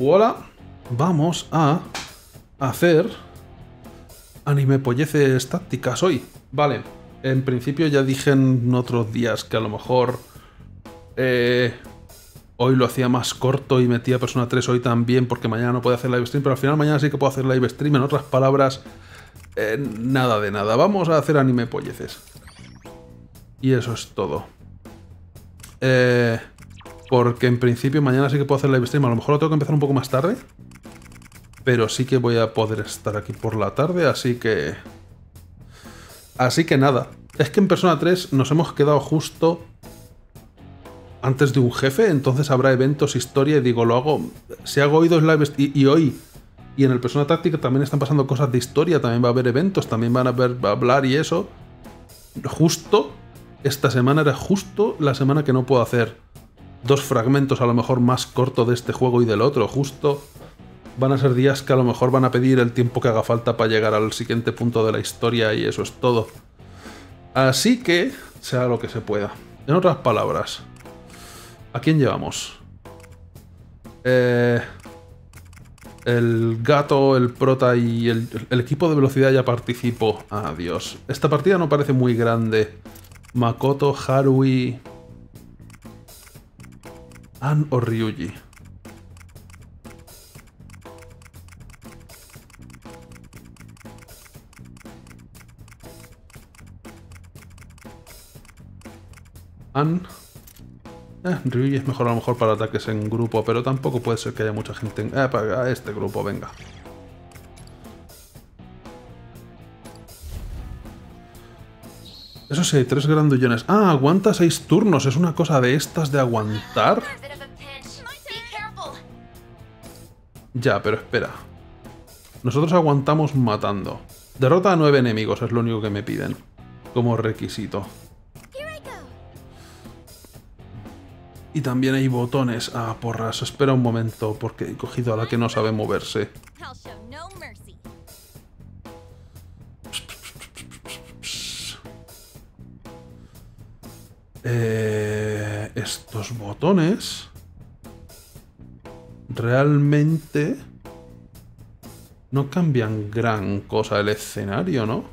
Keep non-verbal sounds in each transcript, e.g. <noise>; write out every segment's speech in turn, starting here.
Hola. Vamos a hacer anime polleces tácticas hoy. Vale. En principio ya dije en otros días que a lo mejor eh, hoy lo hacía más corto y metía Persona 3 hoy también porque mañana no puedo hacer live stream, pero al final mañana sí que puedo hacer live stream. En otras palabras, eh, nada de nada. Vamos a hacer anime polleces. Y eso es todo. Eh, porque en principio mañana sí que puedo hacer live stream. A lo mejor lo tengo que empezar un poco más tarde. Pero sí que voy a poder estar aquí por la tarde, así que... Así que nada. Es que en Persona 3 nos hemos quedado justo antes de un jefe, entonces habrá eventos, historia, y digo, lo hago... Si hago hoy dos y, y hoy y en el Persona Táctica también están pasando cosas de historia, también va a haber eventos, también van a, haber, a hablar y eso. Justo, esta semana era justo la semana que no puedo hacer dos fragmentos a lo mejor más corto de este juego y del otro. Justo van a ser días que a lo mejor van a pedir el tiempo que haga falta para llegar al siguiente punto de la historia y eso es todo. Así que sea lo que se pueda. En otras palabras, ¿a quién llevamos? Eh, el gato, el prota y el, el, equipo de velocidad ya participó. Adiós. Esta partida no parece muy grande. Makoto, Harui... An o Ryuji. An. Eh, Ryuji es mejor a lo mejor para ataques en grupo, pero tampoco puede ser que haya mucha gente en... Eh, para este grupo, venga. Eso sí, tres grandullones. Ah, aguanta seis turnos. Es una cosa de estas de aguantar. Ya, pero espera. Nosotros aguantamos matando. Derrota a nueve enemigos, es lo único que me piden. Como requisito. Y también hay botones. Ah, porras, espera un momento, porque he cogido a la que no sabe moverse. Eh, estos botones... Realmente... No cambian gran cosa el escenario, ¿no?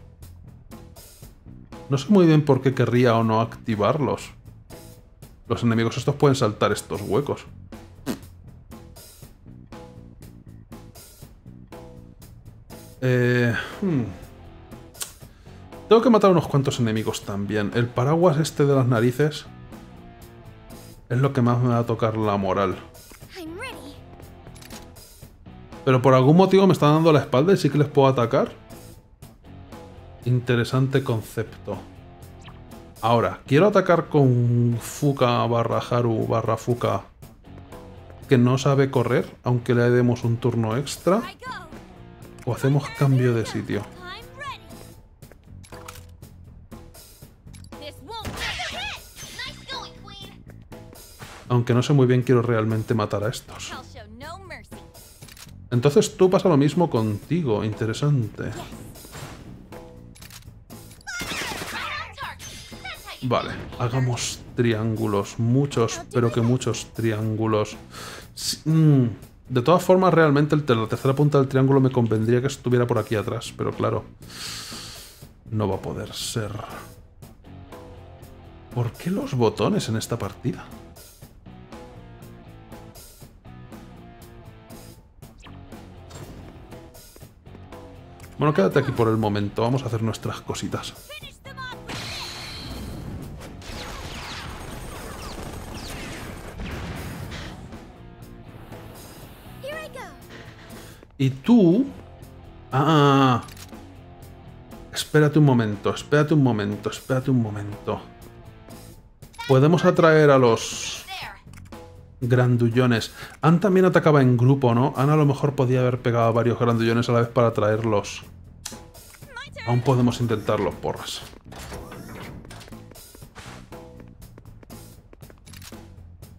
No sé muy bien por qué querría o no activarlos. Los enemigos estos pueden saltar estos huecos. Eh, hmm. Tengo que matar unos cuantos enemigos también. El paraguas este de las narices es lo que más me va a tocar la moral. Pero por algún motivo me están dando la espalda y sí que les puedo atacar. Interesante concepto. Ahora, quiero atacar con Fuka barra Haru barra Fuka que no sabe correr, aunque le demos un turno extra. O hacemos cambio de sitio. Aunque no sé muy bien quiero realmente matar a estos. Entonces tú pasa lo mismo contigo. Interesante. Vale, hagamos triángulos. Muchos, pero que muchos triángulos. Mm, de todas formas, realmente el, la tercera punta del triángulo me convendría que estuviera por aquí atrás. Pero claro, no va a poder ser. ¿Por qué los botones en esta partida? Bueno, quédate aquí por el momento. Vamos a hacer nuestras cositas. Y tú... Ah, espérate un momento, espérate un momento, espérate un momento. Podemos atraer a los grandullones. Anne también atacaba en grupo, ¿no? Anne a lo mejor podía haber pegado a varios grandullones a la vez para atraerlos. Aún podemos intentarlo, porras.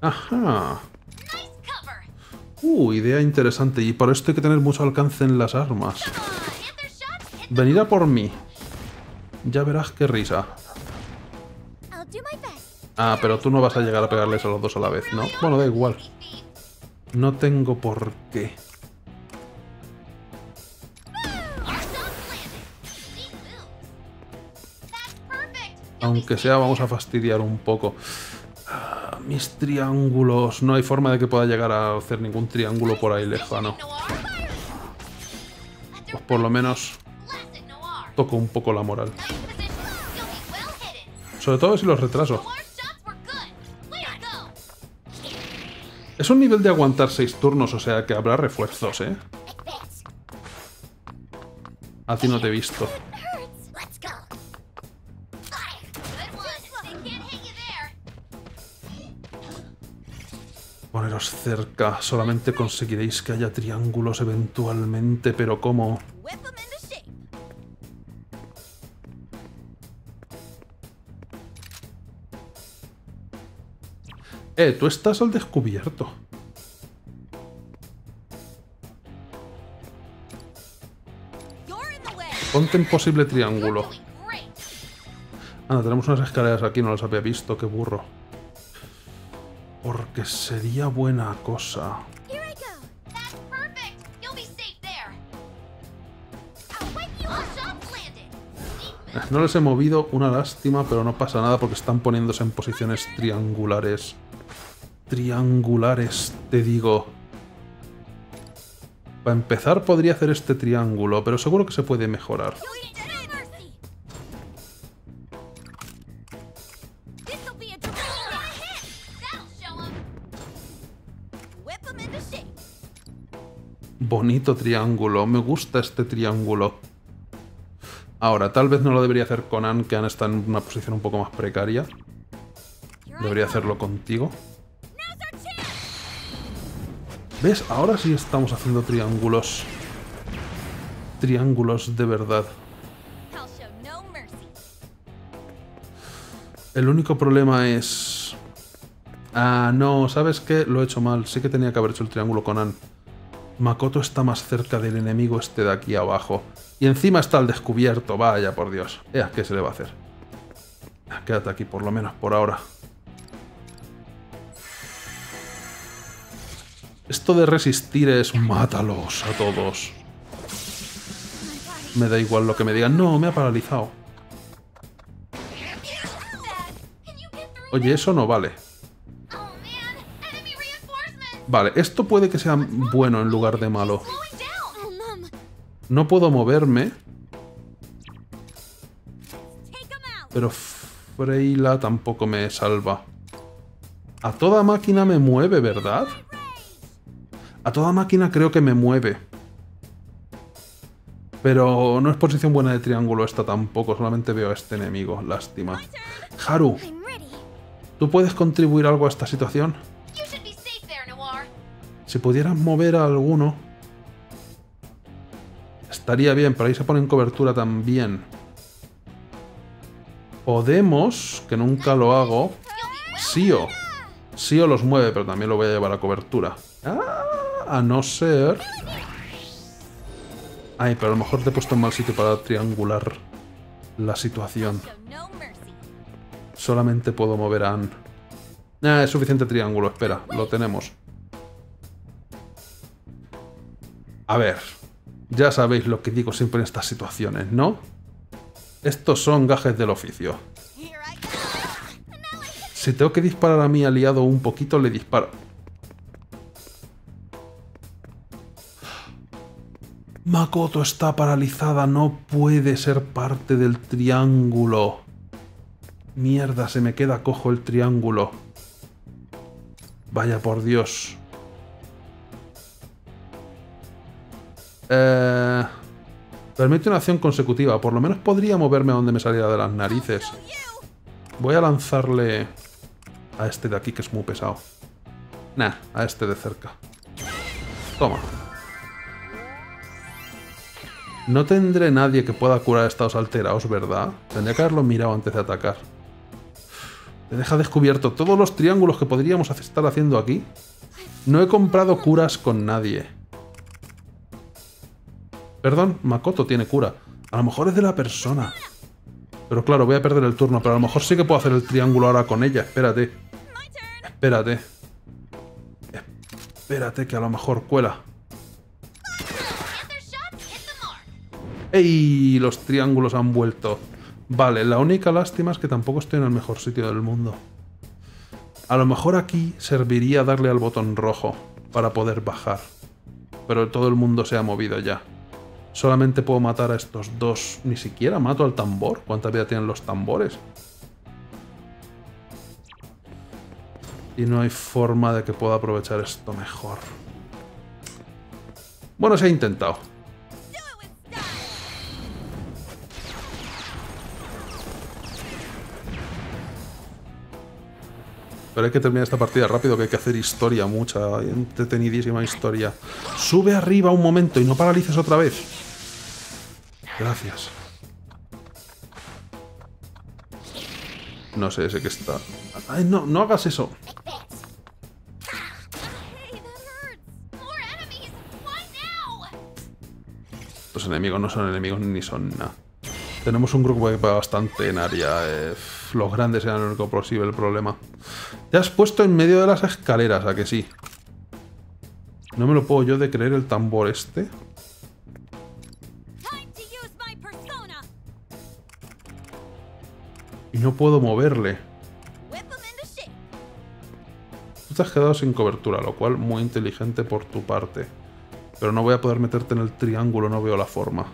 Ajá. Uh, idea interesante. Y por esto hay que tener mucho alcance en las armas. Venid a por mí. Ya verás qué risa. Ah, pero tú no vas a llegar a pegarles a los dos a la vez, ¿no? Bueno, da igual. No tengo por qué. Aunque sea, vamos a fastidiar un poco. Ah, mis triángulos. No hay forma de que pueda llegar a hacer ningún triángulo por ahí lejano. Pues por lo menos toco un poco la moral. Sobre todo si los retraso. Es un nivel de aguantar seis turnos, o sea que habrá refuerzos, ¿eh? A ti no te he visto. Cerca. Solamente conseguiréis que haya triángulos eventualmente, pero ¿cómo? Eh, tú estás al descubierto. Ponte en posible triángulo. Anda, tenemos unas escaleras aquí, no las había visto, qué burro. Porque sería buena cosa. Eh, no les he movido, una lástima, pero no pasa nada porque están poniéndose en posiciones triangulares triangulares, te digo. Para empezar podría hacer este triángulo, pero seguro que se puede mejorar. Bonito triángulo, me gusta este triángulo. Ahora, tal vez no lo debería hacer con Anne, que Anne está en una posición un poco más precaria. Debería hacerlo contigo. ¿Ves? Ahora sí estamos haciendo triángulos. Triángulos de verdad. El único problema es... Ah, no, ¿sabes qué? Lo he hecho mal. Sí que tenía que haber hecho el triángulo con An. Makoto está más cerca del enemigo este de aquí abajo. Y encima está al descubierto. Vaya, por Dios. ¿qué se le va a hacer? Quédate aquí por lo menos por ahora. Esto de resistir es mátalos a todos. Me da igual lo que me digan. No, me ha paralizado. Oye, eso no vale. Vale, esto puede que sea bueno en lugar de malo. No puedo moverme. Pero Freila tampoco me salva. A toda máquina me mueve, ¿verdad? A toda máquina creo que me mueve. Pero no es posición buena de triángulo esta tampoco, solamente veo a este enemigo, lástima. Haru, ¿tú puedes contribuir algo a esta situación? Si pudieras mover a alguno... Estaría bien, pero ahí se pone en cobertura también. Podemos, que nunca lo hago... Sio. Sio los mueve, pero también lo voy a llevar a cobertura. ¡Ah! a no ser... Ay, pero a lo mejor te he puesto en mal sitio para triangular la situación. Solamente puedo mover a Anne. Ah, es suficiente triángulo, espera, lo tenemos. A ver, ya sabéis lo que digo siempre en estas situaciones, ¿no? Estos son gajes del oficio. Si tengo que disparar a mi aliado un poquito, le disparo. Makoto está paralizada, no puede ser parte del triángulo. Mierda, se me queda cojo el triángulo. Vaya por Dios. Eh, permite una acción consecutiva. Por lo menos podría moverme a donde me saliera de las narices. Voy a lanzarle a este de aquí, que es muy pesado. Nah, a este de cerca. Toma. No tendré nadie que pueda curar estados alterados, ¿verdad? Tendría que haberlo mirado antes de atacar. Te deja descubierto todos los triángulos que podríamos estar haciendo aquí. No he comprado curas con nadie. Perdón, Makoto tiene cura. A lo mejor es de la persona. Pero claro, voy a perder el turno. Pero a lo mejor sí que puedo hacer el triángulo ahora con ella. Espérate. Espérate. Espérate que a lo mejor cuela. ¡Ey! Los triángulos han vuelto. Vale, la única lástima es que tampoco estoy en el mejor sitio del mundo. A lo mejor aquí serviría darle al botón rojo para poder bajar. Pero todo el mundo se ha movido ya. Solamente puedo matar a estos dos. Ni siquiera mato al tambor. ¿Cuánta vida tienen los tambores? Y no hay forma de que pueda aprovechar esto mejor. Bueno, se ha intentado. Pero hay que terminar esta partida rápido, que hay que hacer historia, mucha, entretenidísima historia. Sube arriba un momento y no paralices otra vez. Gracias. No sé, ese que está... Ay, no, no hagas eso. Los enemigos no son enemigos ni son nada. Tenemos un grupo que va bastante en área. eh, los grandes eran el único posible el problema. Te has puesto en medio de las escaleras, ¿a que sí? No me lo puedo yo de creer el tambor este. No puedo moverle. Tú te has quedado sin cobertura, lo cual muy inteligente por tu parte. Pero no voy a poder meterte en el triángulo, no veo la forma.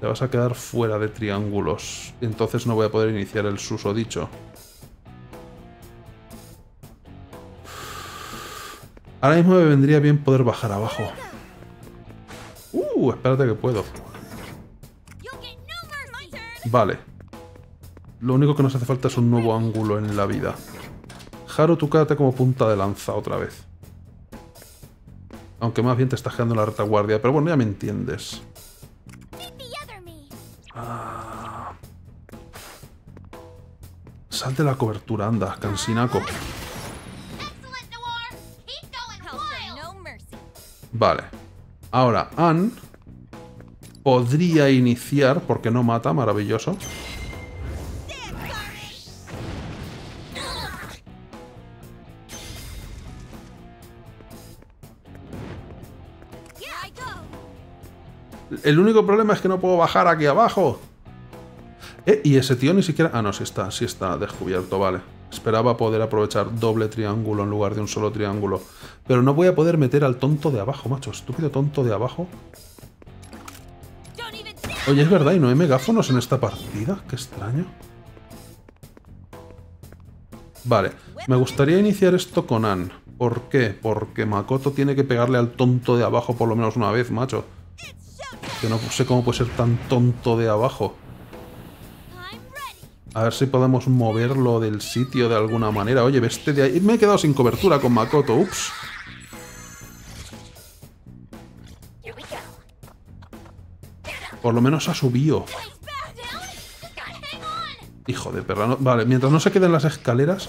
Te vas a quedar fuera de triángulos. Entonces no voy a poder iniciar el susodicho. Ahora mismo me vendría bien poder bajar abajo. Uh, espérate que puedo. Vale. Lo único que nos hace falta es un nuevo ángulo en la vida. Haru, tú quédate como punta de lanza otra vez. Aunque más bien te estás quedando en la retaguardia, pero bueno, ya me entiendes. Me. Sal de la cobertura, anda, cansinaco. Vale. Ahora, Ann podría iniciar, porque no mata, maravilloso. El único problema es que no puedo bajar aquí abajo. Eh, y ese tío ni siquiera... Ah, no, sí está, sí está descubierto, vale. Esperaba poder aprovechar doble triángulo en lugar de un solo triángulo. Pero no voy a poder meter al tonto de abajo, macho. Estúpido tonto de abajo. Oye, es verdad, ¿y no hay megáfonos en esta partida? Qué extraño. Vale, me gustaría iniciar esto con Ann. ¿Por qué? Porque Makoto tiene que pegarle al tonto de abajo por lo menos una vez, macho. Que no sé cómo puede ser tan tonto de abajo. A ver si podemos moverlo del sitio de alguna manera. Oye, veste de ahí. Me he quedado sin cobertura con Makoto. Ups. Por lo menos ha subido. Hijo de perra. Vale, mientras no se queden las escaleras.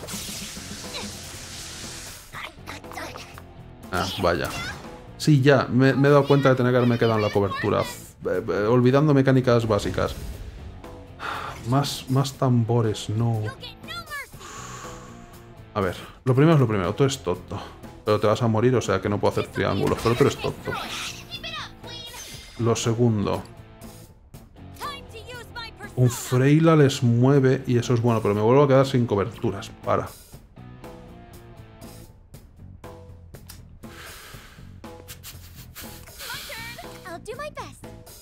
Ah, vaya. Sí, ya. Me, he dado cuenta de tener que haberme quedado en la cobertura. Eh, eh, olvidando mecánicas básicas. Más, más tambores, no. A ver, lo primero es lo primero. Tú eres tonto. Pero te vas a morir, o sea que no puedo hacer triángulos. Pero tú eres tonto. Lo segundo. Un Freila les mueve y eso es bueno, pero me vuelvo a quedar sin coberturas. Para.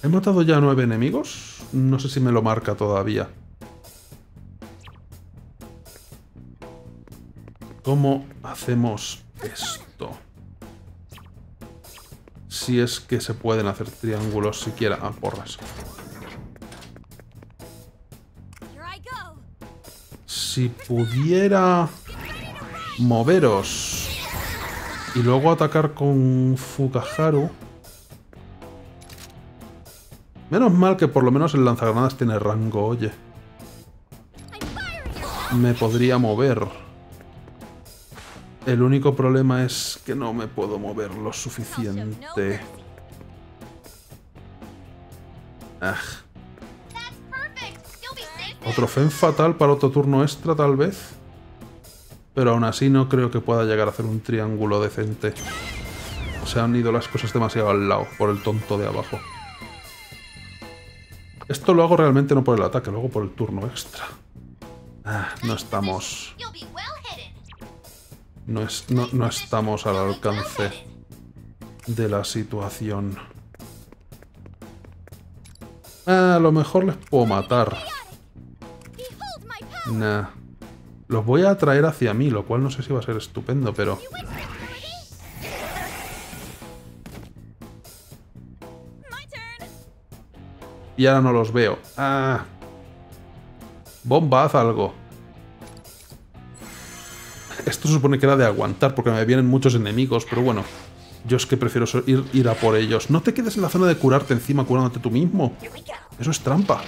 ¿He matado ya nueve enemigos? No sé si me lo marca todavía. ¿Cómo hacemos esto? Si es que se pueden hacer triángulos siquiera. Ah, porras. Si pudiera moveros y luego atacar con Fukaharu. Menos mal que por lo menos el lanzagranadas tiene rango, oye. Me podría mover. El único problema es que no me puedo mover lo suficiente. Ah, otro fen fatal para otro turno extra, tal vez. Pero aún así no creo que pueda llegar a hacer un triángulo decente. Se han ido las cosas demasiado al lado, por el tonto de abajo. Esto lo hago realmente no por el ataque, lo hago por el turno extra. Ah, no estamos... No, es, no, no estamos al alcance de la situación. Ah, a lo mejor les puedo matar. Nah. Los voy a atraer hacia mí, lo cual no sé si va a ser estupendo, pero... Y ahora no los veo. Ah. Bomba, haz algo. Esto se supone que era de aguantar, porque me vienen muchos enemigos, pero bueno. Yo es que prefiero ir, ir a por ellos. No te quedes en la zona de curarte encima curándote tú mismo. Eso es trampa.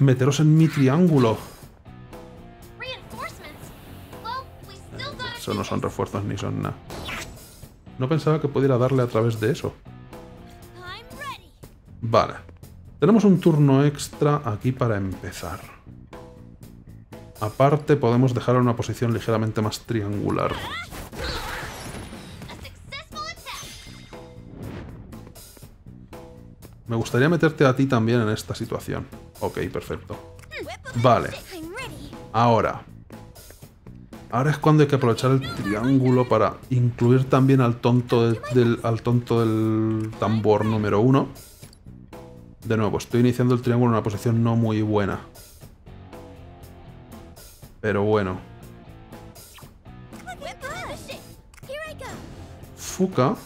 Meteros en mi triángulo. Eso no son refuerzos ni son nada. No pensaba que pudiera darle a través de eso. Vale. Tenemos un turno extra aquí para empezar. Aparte, podemos dejar una posición ligeramente más triangular. Me gustaría meterte a ti también en esta situación. Ok, perfecto. Vale. Ahora. Ahora es cuando hay que aprovechar el triángulo para incluir también al tonto de- del, al tonto del tambor número uno. De nuevo, estoy iniciando el triángulo en una posición no muy buena. Pero bueno. Fuka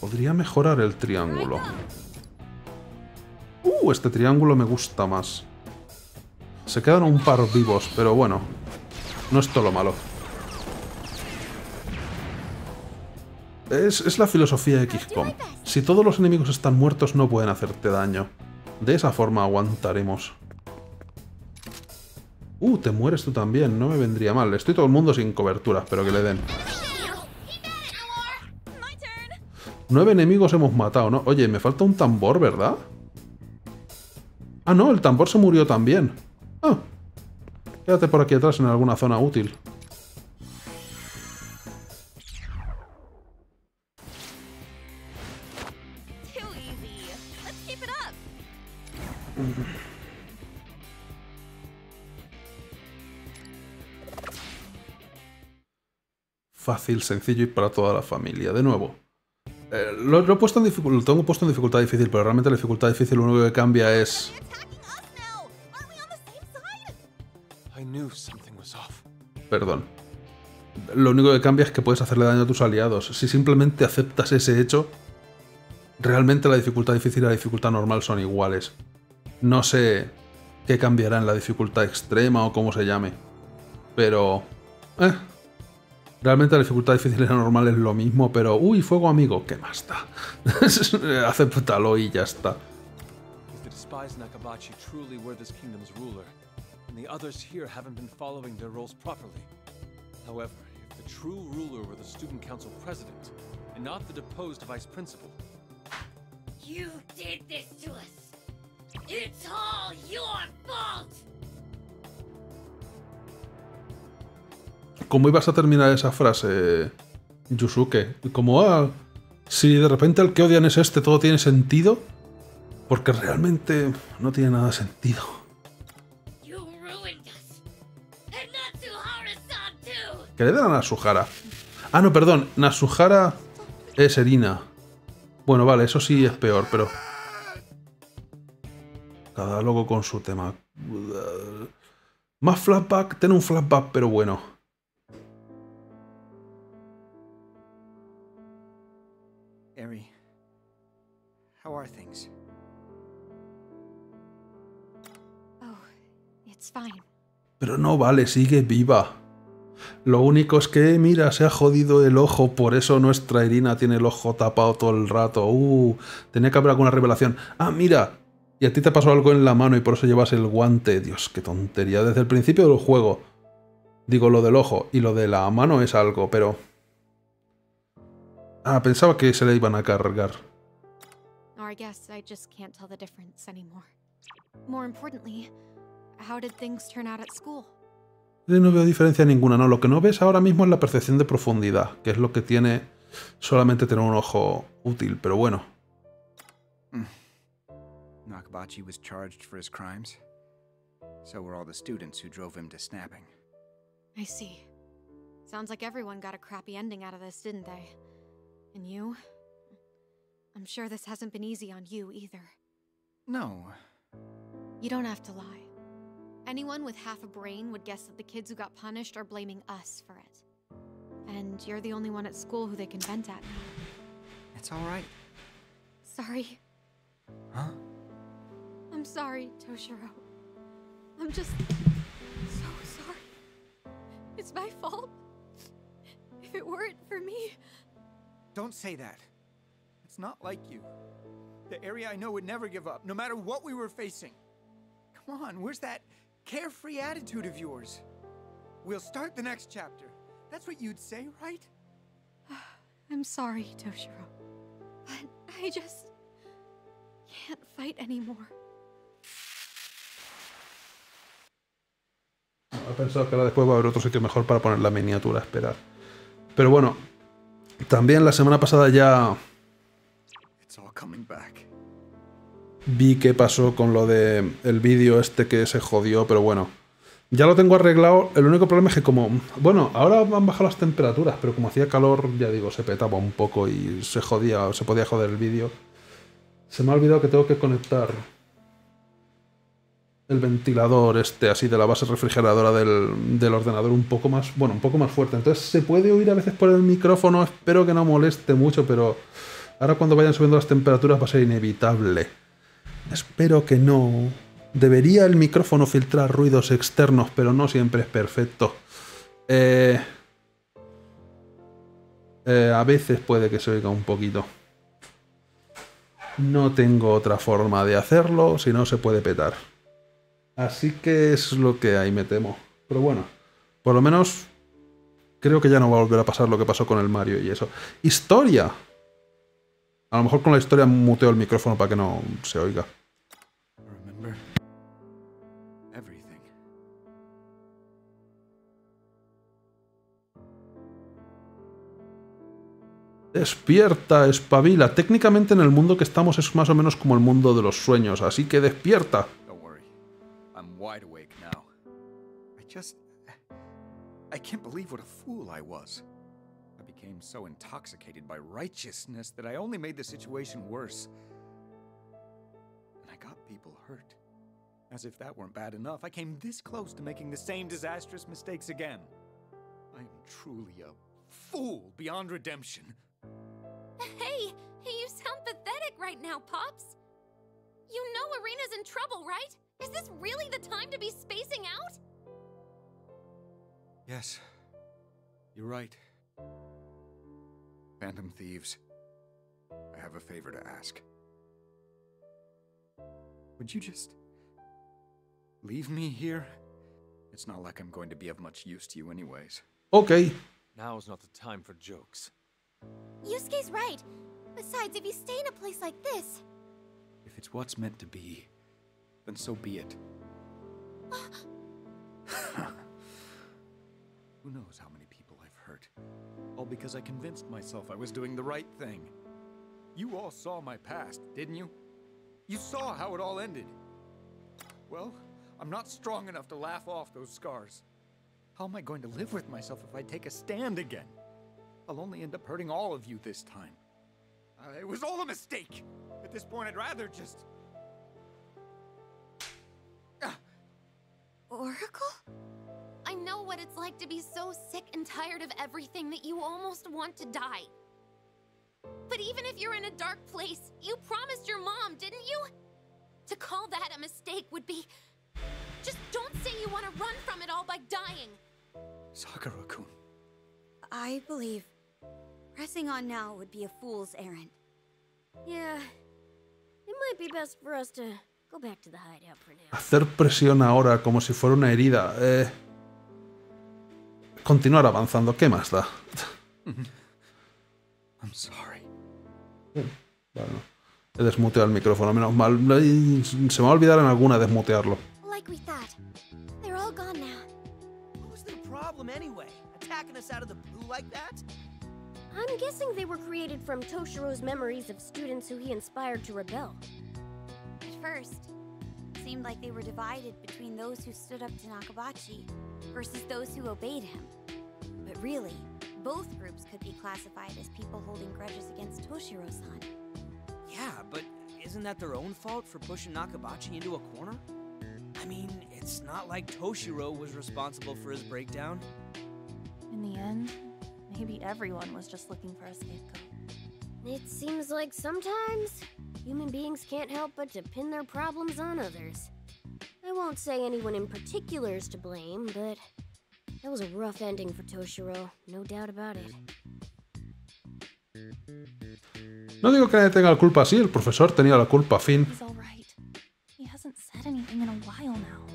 podría mejorar el triángulo. Uh, este triángulo me gusta más. Se quedan un par vivos, pero bueno. No es todo lo malo. Es, es la filosofía de XCOM. Si todos los enemigos están muertos no pueden hacerte daño. De esa forma aguantaremos. Uh, te mueres tú también, no me vendría mal. Estoy todo el mundo sin cobertura, pero que le den. Nueve enemigos hemos matado, ¿no? Oye, me falta un tambor, ¿verdad? Ah, no, el tambor se murió también. Ah. Quédate por aquí atrás en alguna zona útil. Fácil, sencillo y para toda la familia. De nuevo. Eh, lo, lo he puesto en dificu- lo tengo puesto en dificultad difícil, pero realmente la dificultad difícil lo único que cambia es... Perdón. Lo único que cambia es que puedes hacerle daño a tus aliados. Si simplemente aceptas ese hecho, realmente la dificultad difícil y la dificultad normal son iguales. No sé qué cambiará en la dificultad extrema o cómo se llame. Pero... Eh, realmente la dificultad difícil y la normal es lo mismo, pero... Uy, fuego amigo, ¿qué más da? <laughs> Acéptalo y ya está. If the despised Nakabachi truly were this kingdom's ruler, and the others here haven't been following their roles properly. However, if the true ruler were the student council president, and not the deposed vice principal, You did this to us. It's all your fault. ¿Cómo ibas a terminar esa frase, Yusuke? Como, ah, si de repente el que odian es este, todo tiene sentido. Porque realmente no tiene nada sentido. Que le den a Nasuhara. Ah, no, perdón. Nasuhara es Erina. Bueno, vale, eso sí es peor, pero... Cada loco con su tema. Más flashback, ten un flashback, pero bueno. Pero no vale, sigue viva. Lo único es que, mira, se ha jodido el ojo, por eso nuestra Irina tiene el ojo tapado todo el rato. Uh, tenía que haber alguna revelación. Ah, mira, y a ti te pasó algo en la mano y por eso llevas el guante. Dios, qué tontería. Desde el principio del juego. Digo, lo del ojo y lo de la mano es algo, pero... Ah, pensaba que se le iban a cargar. Or I guess I just can't tell the difference anymore. More importantly, Yo no veo diferencia ninguna, no. Lo que no ves ahora mismo es la percepción de profundidad, que es lo que tiene solamente tener un ojo útil, pero bueno. Mm. Nakabachi was charged for his crimes. So were all the students who drove him to snapping. I see. Sounds like everyone got a crappy ending out of this, didn't they? And you? I'm sure this hasn't been easy on you either. No. You don't have to lie. Anyone with half a brain would guess that the kids who got punished are blaming us for it. And you're the only one at school who they can vent at now. It's alright. Sorry. Huh? I'm sorry, Toshiro. I'm just so sorry. It's my fault. If it weren't for me, Don't say that. It's not like you. The area I know would never give up, no matter what we were facing. Come on, where's that carefree attitude of yours? We'll start the next chapter. That's what you'd say, right? <sighs> I'm sorry, Toshiro. But I just can't fight anymore. He pensado que ahora después va a haber otro sitio mejor para poner la miniatura, esperar. Pero bueno, también la semana pasada ya It's all coming back. Vi qué pasó con lo de el vídeo este que se jodió, pero bueno. Ya lo tengo arreglado. El único problema es que como... Bueno, ahora han bajado las temperaturas, pero como hacía calor, ya digo, se petaba un poco y se jodía, se podía joder el vídeo. Se me ha olvidado que tengo que conectar el ventilador este así de la base refrigeradora del, del ordenador un poco más, bueno, un poco más fuerte. Entonces se puede oír a veces por el micrófono, espero que no moleste mucho, pero ahora cuando vayan subiendo las temperaturas va a ser inevitable. Espero que no. Debería el micrófono filtrar ruidos externos, pero no siempre es perfecto. Eh, eh, a veces puede que se oiga un poquito. No tengo otra forma de hacerlo, si no se puede petar. Así que es lo que hay, me temo. Pero bueno, por lo menos creo que ya no va a volver a pasar lo que pasó con el Mario y eso. Historia. A lo mejor con la historia muteo el micrófono para que no se oiga. Despierta, espabila. Técnicamente en el mundo que estamos es más o menos como el mundo de los sueños, así que despierta. I can't believe what a fool I was. I became so intoxicated by righteousness that I only made the situation worse. And I got people hurt. As if that weren't bad enough, I came this close to making the same disastrous mistakes again. I am truly a fool beyond redemption. Hey, hey, you sound pathetic right now, Pops. You know Arena's in trouble, right? Is this really the time to be spacing out? Yes, you're right. Phantom Thieves, I have a favor to ask. Would you just leave me here? It's not like I'm going to be of much use to you, anyways. Ok. Now's not the time for jokes. Yusuke's right. Besides, if you stay in a place like this, If it's what's meant to be, then so be it. <gasps> Who knows how many people I've hurt? All because I convinced myself I was doing the right thing. You all saw my past, didn't you? You saw how it all ended. Well, I'm not strong enough to laugh off those scars. How am I going to live with myself if I take a stand again? I'll only end up hurting all of you this time. Uh, it was all a mistake. At this point, I'd rather just. Oracle? I know what it's like to be so sick and tired of everything that you almost want to die. But even if you're in a dark place, you promised your mom, didn't you? To call that a mistake would be. Just don't say you want to run from it all by dying. Sakura kun. I believe pressing on now would be a fool's errand. Yeah, it might be best for us to go back to the hideout for now. Hacer presión ahora como si fuera una herida. Eh, continuar avanzando. ¿Qué más da? <laughs> I'm sorry. Bueno, he desmuteado el micrófono, menos mal. Se me va a olvidar en alguna desmutearlo. Like like we thought. They're all gone now. What was their problem anyway? Attacking us out of the blue like that? I'm guessing they were created from Toshiro's memories of students who he inspired to rebel. At first, it seemed like they were divided between those who stood up to Nakabachi versus those who obeyed him. But really, both groups could be classified as people holding grudges against Toshiro-san. Yeah, but isn't that their own fault for pushing Nakabachi into a corner? I mean, it's not like Toshiro was responsible for his breakdown. In the end, maybe everyone was just looking for a scapegoat. It seems like sometimes human beings can't help but to pin their problems on others. I won't say anyone in particular is to blame, but that was a rough ending for Toshiro, no doubt about it. No digo que nadie tenga la culpa, sí, el profesor tenía la culpa, fin. He's all right. He hasn't said anything in a while now.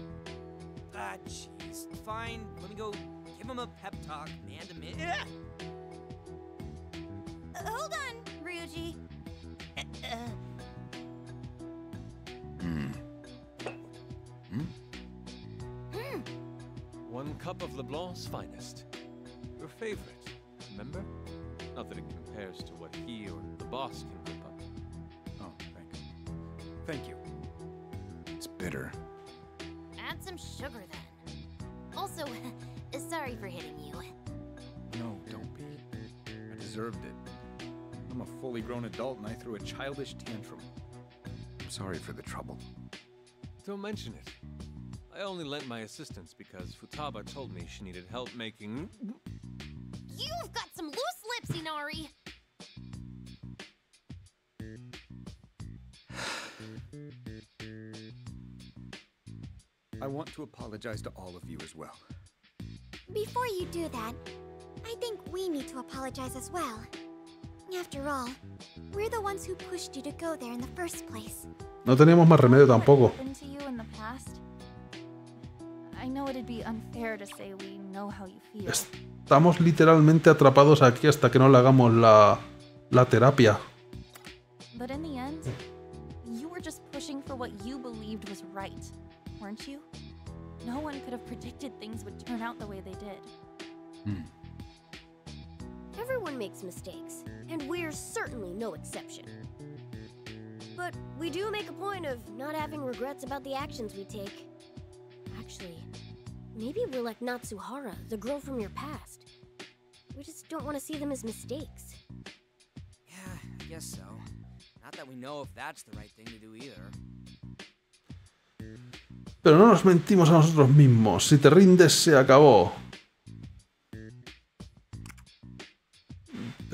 Ah, jeez. Fine, let me go give him a pep talk, man to man. Yeah. Uh, hold on, Ryuji. One cup of LeBlanc's finest. Your favorite, remember? Not that it compares to what he or the boss can whip up. Oh, thanks. Thank you. It's bitter. Add some sugar then. Also, <laughs> sorry for hitting you. No, don't be. I deserved it. I'm a fully grown adult and I threw a childish tantrum. I'm sorry for the trouble. Don't mention it. I only lent my assistance because Futaba told me she needed help making. You've got some loose lips, Inari! I want to apologize to all of you as well. Before you do that, I think we need to apologize as well. After all, we're the ones who pushed you to go there in the first place. No teníamos más remedio tampoco. Estamos literalmente atrapados aquí hasta que no le hagamos la, la terapia. Everyone makes mistakes, and we're certainly no exception. But we do make a point of not having regrets about the actions we take. Actually, maybe we're like Natsuhara, the girl from your past. We just don't want to see them as mistakes. Yeah, I guess so. Not that we know if that's the right thing to do either. Pero no nos mentimos a nosotros mismos. Si te rindes, se acabó.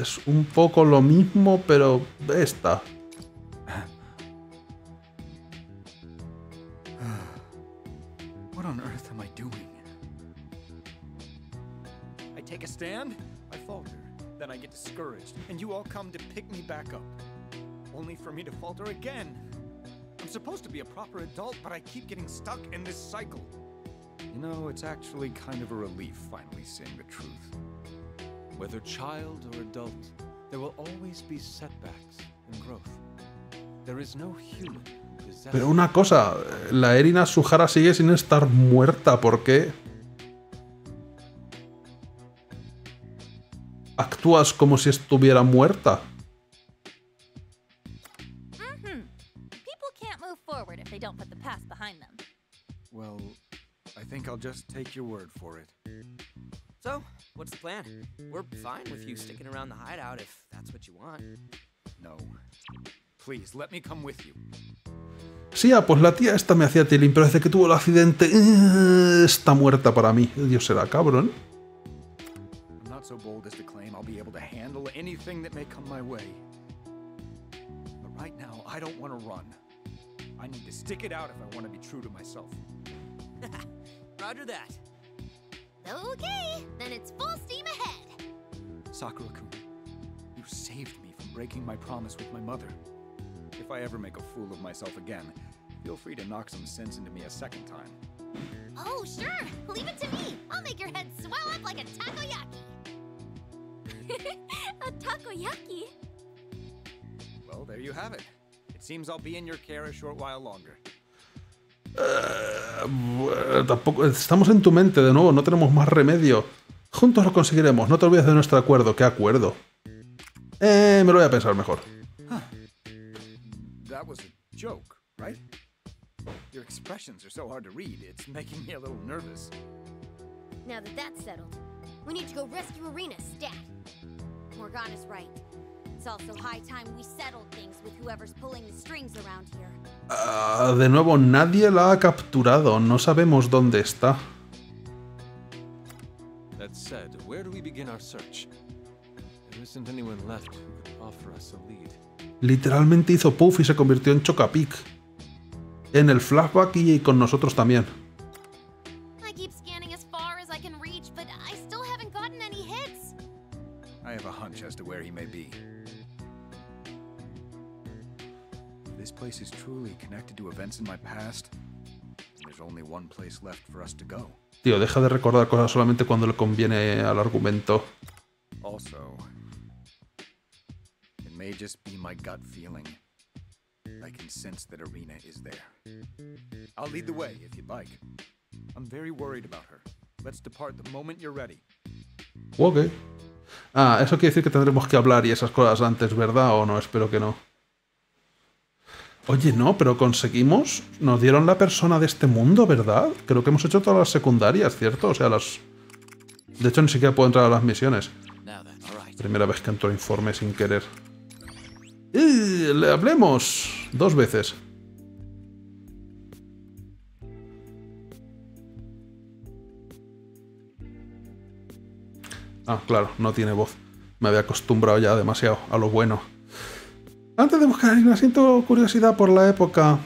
Es un poco lo mismo, pero esta. What on earth am I doing? I take a stand, I falter, then I get discouraged, and you all come to pick me back up. Only for me to falter again. I'm supposed to be a proper adult, but I keep getting stuck in this cycle. You know, it's actually kind of a relief finally seeing the truth. Whether child or adult, there will always be setbacks and growth. There is no human. Pero una cosa, la Erina Suhara sigue sin estar muerta. ¿Por qué? Actúas como si estuviera muerta. Mm-hmm. Well, I think I'll just take your word for it. So, what's the plan? We're fine with you sticking around the hideout if that's what you want. No. Please, let me come with you. Sí, ah, pues la tía esta me hacía tilín, pero desde que tuvo el accidente eh, está muerta para mí. Dios será cabrón. I'm not so bold as to claim I'll be able to handle anything that may come my way. But right now, I don't want to run. I need to stick it out if I want to be true to myself. <laughs> Roger that. Okay, then it's full steam ahead. Sakura-kun, you saved me from breaking my promise with my mother. If I ever make a fool of myself again, feel free to knock some sense into me a second time. Oh, sure. Leave it to me. I'll make your head swell up like a takoyaki. <laughs> A takoyaki? Well, there you have it. It seems I'll be in your care a short while longer. Eh, tampoco. Estamos en tu mente de nuevo, no tenemos más remedio. Juntos lo conseguiremos, no te olvides de nuestro acuerdo. ¿Qué acuerdo? Eh, me lo voy a pensar mejor. That was a joke, right? Your expressions are so hard to read, it's making me a little nervous. Now that that's settled, we need to go rescue Arena stat. Morgana's right. It's also high time we settled things with whoever's pulling the strings around here. De nuevo, nadie la ha capturado. No sabemos dónde está. That said, where do we begin our search? There isn't anyone left who could offer us a lead. Literalmente hizo puff y se convirtió en Chocapic. En el flashback y con nosotros también. Place is truly connected to events in my past, there's only one place left for us to go. Tío, deja de recordar cosas solamente cuando le conviene al argumento. Also, it may just be my gut feeling. I can sense that Arena is there. I'll lead the way if you'd like. I'm very worried about her. Let's depart the moment you're ready. Ok. Ah, eso quiere decir que tendremos que hablar y esas cosas antes, ¿verdad? ¿O no? Espero que no. Oye, no, pero conseguimos. Nos dieron la persona de este mundo, ¿verdad? Creo que hemos hecho todas las secundarias, ¿cierto? O sea, las. De hecho, ni siquiera puedo entrar a las misiones. Primera vez que entro informe sin querer. ¡Eh! Le hablemos. Dos veces. Ah, claro, no tiene voz. Me había acostumbrado ya demasiado a lo bueno. Antes de buscar Irina, siento curiosidad por la época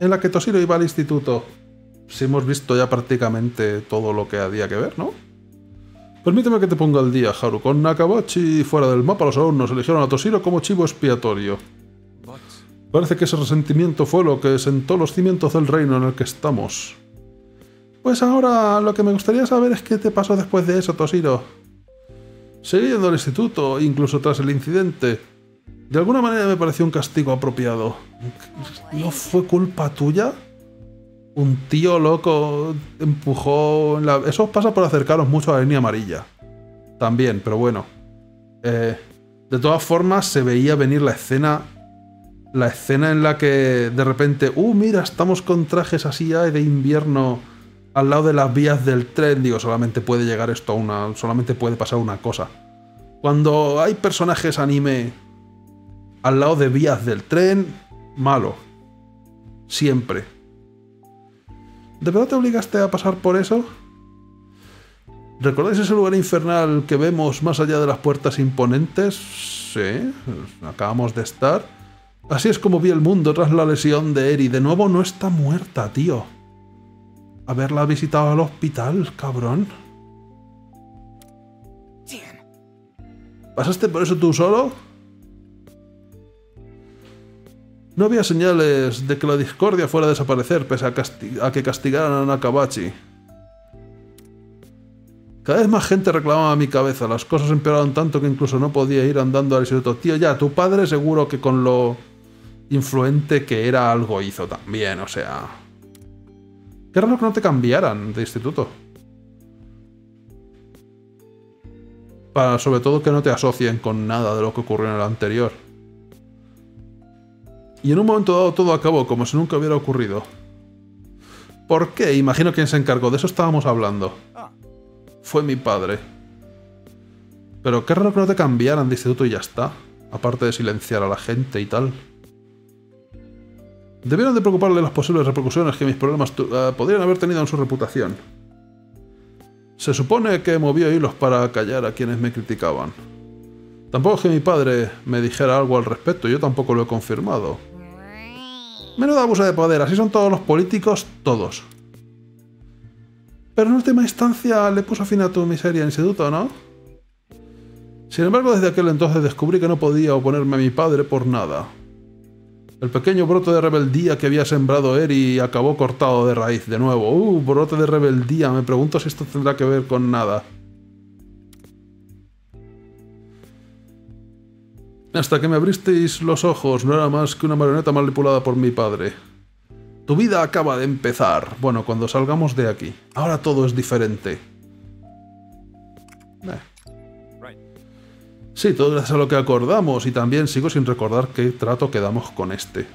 en la que Toshiro iba al instituto. Si hemos visto ya prácticamente todo lo que había que ver, ¿no? Permíteme que te ponga al día, Haru. Con Nakabachi fuera del mapa, los alumnos eligieron a Toshiro como chivo expiatorio. Parece que ese resentimiento fue lo que sentó los cimientos del reino en el que estamos. Pues ahora lo que me gustaría saber es qué te pasó después de eso, Toshiro. Seguí yendo al instituto, incluso tras el incidente. De alguna manera me pareció un castigo apropiado. ¿No fue culpa tuya? Un tío loco empujó... en la- Eso pasa por acercaros mucho a la línea amarilla. También, pero bueno. Eh, de todas formas, se veía venir la escena la escena en la que de repente, uh, mira, estamos con trajes así de invierno al lado de las vías del tren, digo, solamente puede llegar esto a una, solamente puede pasar una cosa. Cuando hay personajes anime al lado de vías del tren, malo. Siempre. ¿De verdad te obligaste a pasar por eso? ¿Recordáis ese lugar infernal que vemos más allá de las puertas imponentes? Sí, acabamos de estar. Así es como vi el mundo tras la lesión de Eri. De nuevo no está muerta, tío. Haberla visitado al hospital, cabrón. ¿Pasaste por eso tú solo? No había señales de que la discordia fuera a desaparecer pese a, a que castigaran a Nakabachi. Cada vez más gente reclamaba mi cabeza. Las cosas empeoraron tanto que incluso no podía ir andando al instituto. Tío, ya, tu padre seguro que con lo influente que era algo hizo también, o sea... Qué raro que no te cambiaran de instituto. Para sobre todo que no te asocien con nada de lo que ocurrió en el anterior. Y en un momento dado todo acabó como si nunca hubiera ocurrido. ¿Por qué? Imagino quién se encargó. De eso estábamos hablando. Fue mi padre. Pero qué raro que no te cambiaran de instituto y ya está. Aparte de silenciar a la gente y tal. Debieron de preocuparle las posibles repercusiones que mis problemas eh, podrían haber tenido en su reputación. Se supone que movió hilos para callar a quienes me criticaban. Tampoco es que mi padre me dijera algo al respecto, yo tampoco lo he confirmado. Menuda abuso de poder, así son todos los políticos, todos. Pero en última instancia le puso fin a tu miseria instituto, ¿no? Sin embargo, desde aquel entonces descubrí que no podía oponerme a mi padre por nada. El pequeño brote de rebeldía que había sembrado Eri acabó cortado de raíz de nuevo. Uh, brote de rebeldía. Me pregunto si esto tendrá que ver con nada. Hasta que me abristeis los ojos, no era más que una marioneta manipulada por mi padre. Tu vida acaba de empezar. Bueno, cuando salgamos de aquí. Ahora todo es diferente. Sí, todo gracias a lo que acordamos y también sigo sin recordar qué trato quedamos con este.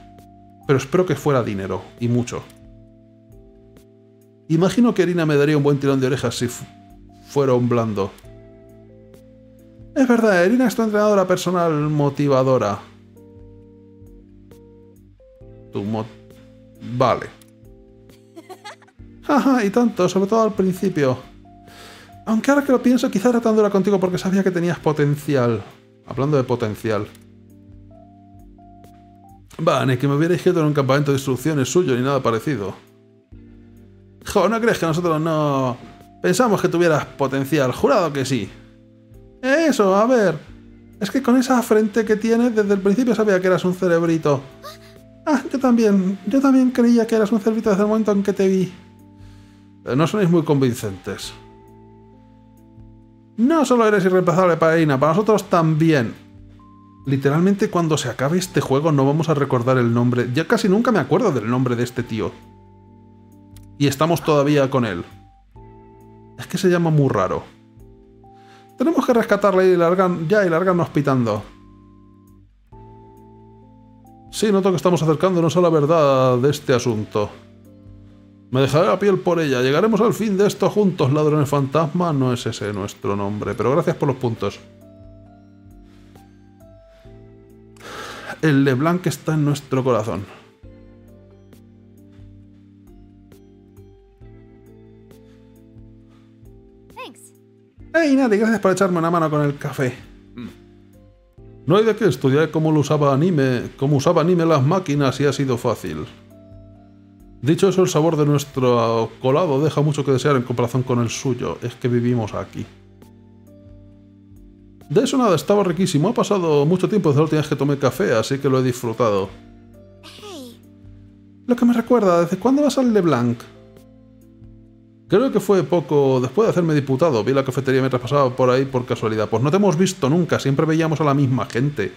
Pero espero que fuera dinero, y mucho. Imagino que Erina me daría un buen tirón de orejas si fuera un blando. Es verdad, Erina es tu entrenadora personal motivadora. Tu mo Vale. <laughs> Ajá, y tanto, sobre todo al principio. Aunque ahora que lo pienso, quizá era tan dura contigo porque sabía que tenías potencial. Hablando de potencial. Va, ni que me hubiera quieto en un campamento de instrucciones suyo ni nada parecido. Jo, ¿no crees que nosotros no... Pensamos que tuvieras potencial? Jurado que sí. Eso, a ver. Es que con esa frente que tienes, desde el principio sabía que eras un cerebrito. Ah, yo también. Yo también creía que eras un cerebrito desde el momento en que te vi. No sois muy convincentes. No solo eres irreemplazable para Ina, para nosotros también. Literalmente cuando se acabe este juego no vamos a recordar el nombre. Ya casi nunca me acuerdo del nombre de este tío. Y estamos todavía con él. Es que se llama muy raro. Tenemos que rescatarle y largar, ya y largarnos pitando. Sí, noto que estamos acercándonos a la verdad de este asunto. Me dejaré la piel por ella. Llegaremos al fin de esto juntos, ladrones fantasma. No es ese nuestro nombre, pero gracias por los puntos. El LeBlanc está en nuestro corazón. Hey, nadie, gracias por echarme una mano con el café. No hay de qué estudiar cómo lo usaba anime, cómo usaba anime las máquinas y ha sido fácil. Dicho eso, el sabor de nuestro colado deja mucho que desear en comparación con el suyo. Es que vivimos aquí. De eso nada, estaba riquísimo. Ha pasado mucho tiempo desde la última vez que tomé café, así que lo he disfrutado. Lo que me recuerda, ¿desde cuándo vas al LeBlanc? Creo que fue poco después de hacerme diputado. Vi la cafetería mientras pasaba por ahí por casualidad. Pues no te hemos visto nunca, siempre veíamos a la misma gente.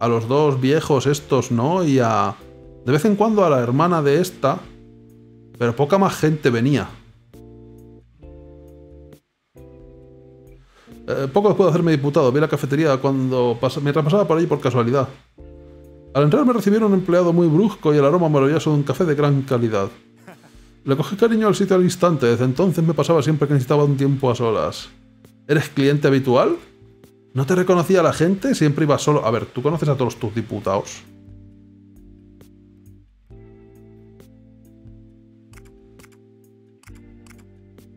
A los dos viejos estos, ¿no? Y a... De vez en cuando a la hermana de esta. Pero poca más gente venía. Eh, poco después de hacerme diputado, vi la cafetería cuando mientras pasaba por ahí por casualidad. Al entrar me recibieron un empleado muy brusco y el aroma maravilloso de un café de gran calidad. Le cogí cariño al sitio al instante, desde entonces me pasaba siempre que necesitaba un tiempo a solas. ¿Eres cliente habitual? ¿No te reconocía la gente? Siempre iba solo. A ver, ¿tú conoces a todos tus diputados?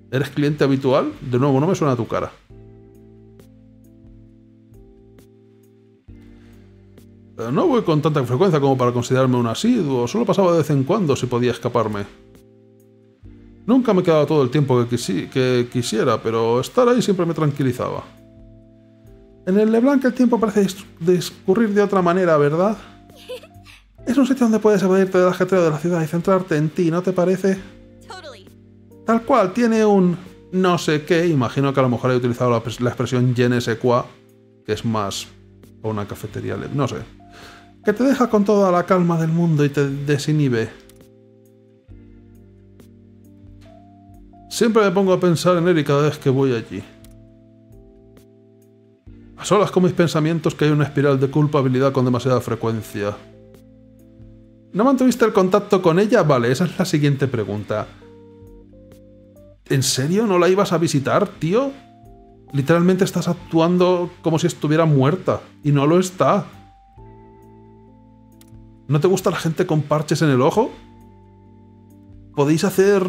¿Eres cliente habitual? De nuevo, no me suena a tu cara. Eh, no voy con tanta frecuencia como para considerarme un asiduo, solo pasaba de vez en cuando si podía escaparme. Nunca me quedaba todo el tiempo que, quisiera, pero estar ahí siempre me tranquilizaba. En el Leblanc el tiempo parece discurrir de otra manera, ¿verdad? <laughs> Es un sitio donde puedes evadirte del ajetreo de la ciudad y centrarte en ti, ¿no te parece? Tal cual, tiene un no sé qué, imagino que a lo mejor he utilizado la, expresión je ne sais quoi, que es más una cafetería, no sé. Que te deja con toda la calma del mundo y te desinhibe. Siempre me pongo a pensar en Eric cada vez que voy allí. A solas con mis pensamientos que hay una espiral de culpabilidad con demasiada frecuencia. ¿No mantuviste el contacto con ella? Vale, esa es la siguiente pregunta. ¿En serio no la ibas a visitar, tío? Literalmente estás actuando como si estuviera muerta. Y no lo está. ¿No te gusta la gente con parches en el ojo? Podéis hacer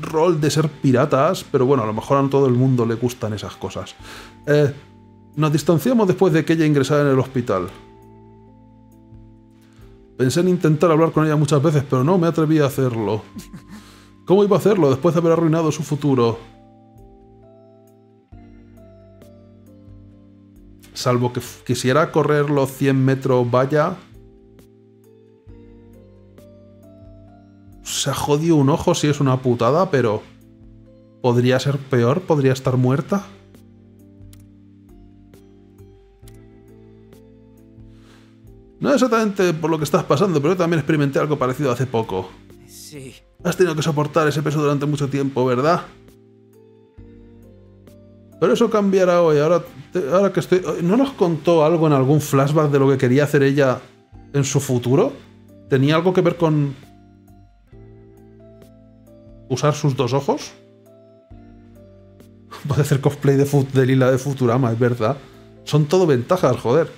rol de ser piratas, pero bueno, a lo mejor a todo el mundo le gustan esas cosas. Eh, nos distanciamos después de que ella ingresara en el hospital. Pensé en intentar hablar con ella muchas veces, pero no me atreví a hacerlo. ¿Cómo iba a hacerlo después de haber arruinado su futuro? Salvo que quisiera correr los 100 metros vaya, se ha jodido un ojo si es una putada, pero... ¿Podría ser peor? ¿Podría estar muerta? No exactamente por lo que estás pasando, pero yo también experimenté algo parecido hace poco. Sí. Has tenido que soportar ese peso durante mucho tiempo, ¿verdad? Pero eso cambiará hoy. Ahora, te- ahora que estoy. ¿No nos contó algo en algún flashback de lo que quería hacer ella en su futuro? ¿Tenía algo que ver con. Usar sus dos ojos? <laughs> Puede hacer cosplay de, Fu- de Lila de Futurama, es verdad. Son todo ventajas, joder.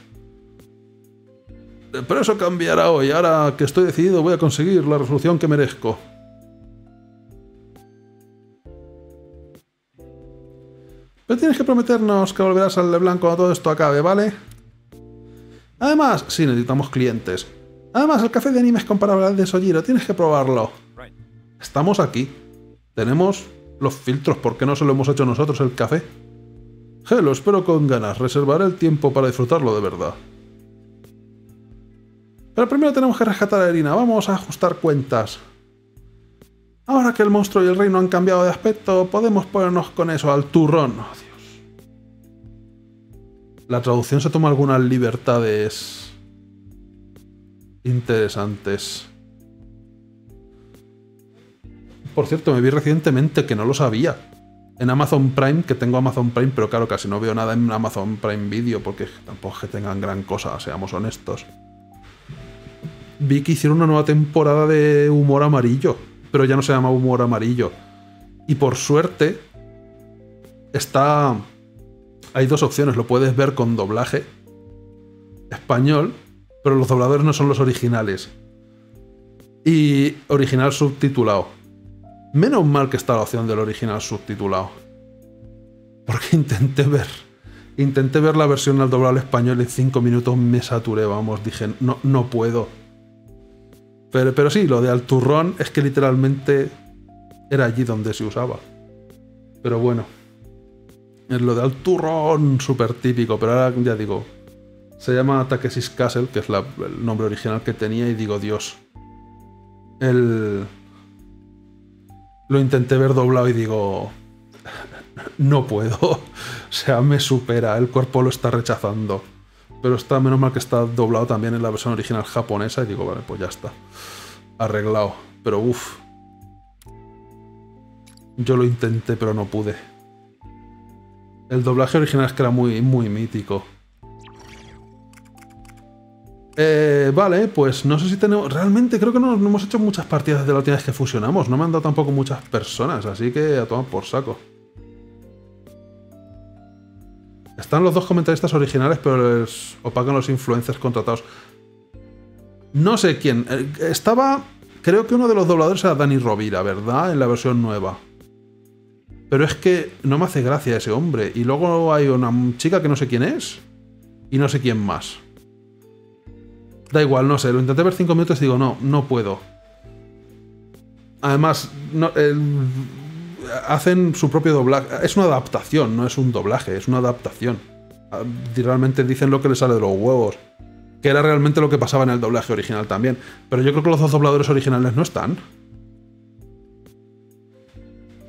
Pero eso cambiará hoy. Ahora que estoy decidido, voy a conseguir la resolución que merezco. Pero tienes que prometernos que volverás al LeBlanc cuando todo esto acabe, ¿vale? Además, sí, necesitamos clientes. Además, el café de anime es comparable al de Sojiro, tienes que probarlo. Estamos aquí. Tenemos los filtros, ¿por qué no se lo hemos hecho nosotros el café? Je, lo espero con ganas, reservaré el tiempo para disfrutarlo de verdad. Pero primero tenemos que rescatar a Irina, vamos a ajustar cuentas. Ahora que el monstruo y el reino han cambiado de aspecto, podemos ponernos con eso al turrón. Oh, Dios. La traducción se toma algunas libertades interesantes. Por cierto, me vi recientemente que no lo sabía. En Amazon Prime, que tengo Amazon Prime, pero claro, casi no veo nada en Amazon Prime Video, porque tampoco es que tengan gran cosa, seamos honestos. Vi que hicieron una nueva temporada de humor amarillo, pero ya no se llama humor amarillo. Y por suerte, está... Hay dos opciones, lo puedes ver con doblaje español, pero los dobladores no son los originales. Y original subtitulado. Menos mal que está la opción del original subtitulado. Porque intenté ver. Intenté ver la versión al doblado al español y en 5 minutos me saturé, vamos, dije, no, no puedo. Pero, pero sí, lo de al turrón es que literalmente era allí donde se usaba. Pero bueno. Lo de al turrón, súper típico, pero ahora ya digo. Se llama Takeshi's Castle, que es el nombre original que tenía, y digo, Dios. El. Lo intenté ver doblado y digo. No puedo. <laughs> O sea, me supera. El cuerpo lo está rechazando. Pero está menos mal que está doblado también en la versión original japonesa. Y digo, vale, pues ya está. Arreglado. Pero uff. Yo lo intenté, pero no pude. El doblaje original es que era muy, muy mítico. Eh, vale, pues no sé si tenemos. Realmente creo que no, hemos hecho muchas partidas de la última vez que fusionamos. No me han dado tampoco muchas personas, así que a tomar por saco. Están los dos comentaristas originales, pero les opacan los influencers contratados. No sé quién. Eh, Estaba. Creo que uno de los dobladores era Dani Rovira, ¿verdad? En la versión nueva. Pero es que no me hace gracia ese hombre. Y luego hay una chica que no sé quién es. Y no sé quién más. Da igual, no sé. Lo intenté ver cinco minutos y digo, no, no puedo. Además, hacen su propio doblaje. Es una adaptación, no es un doblaje, es una adaptación. Realmente dicen lo que les sale de los huevos. Que era realmente lo que pasaba en el doblaje original también. Pero yo creo que los dos dobladores originales no están.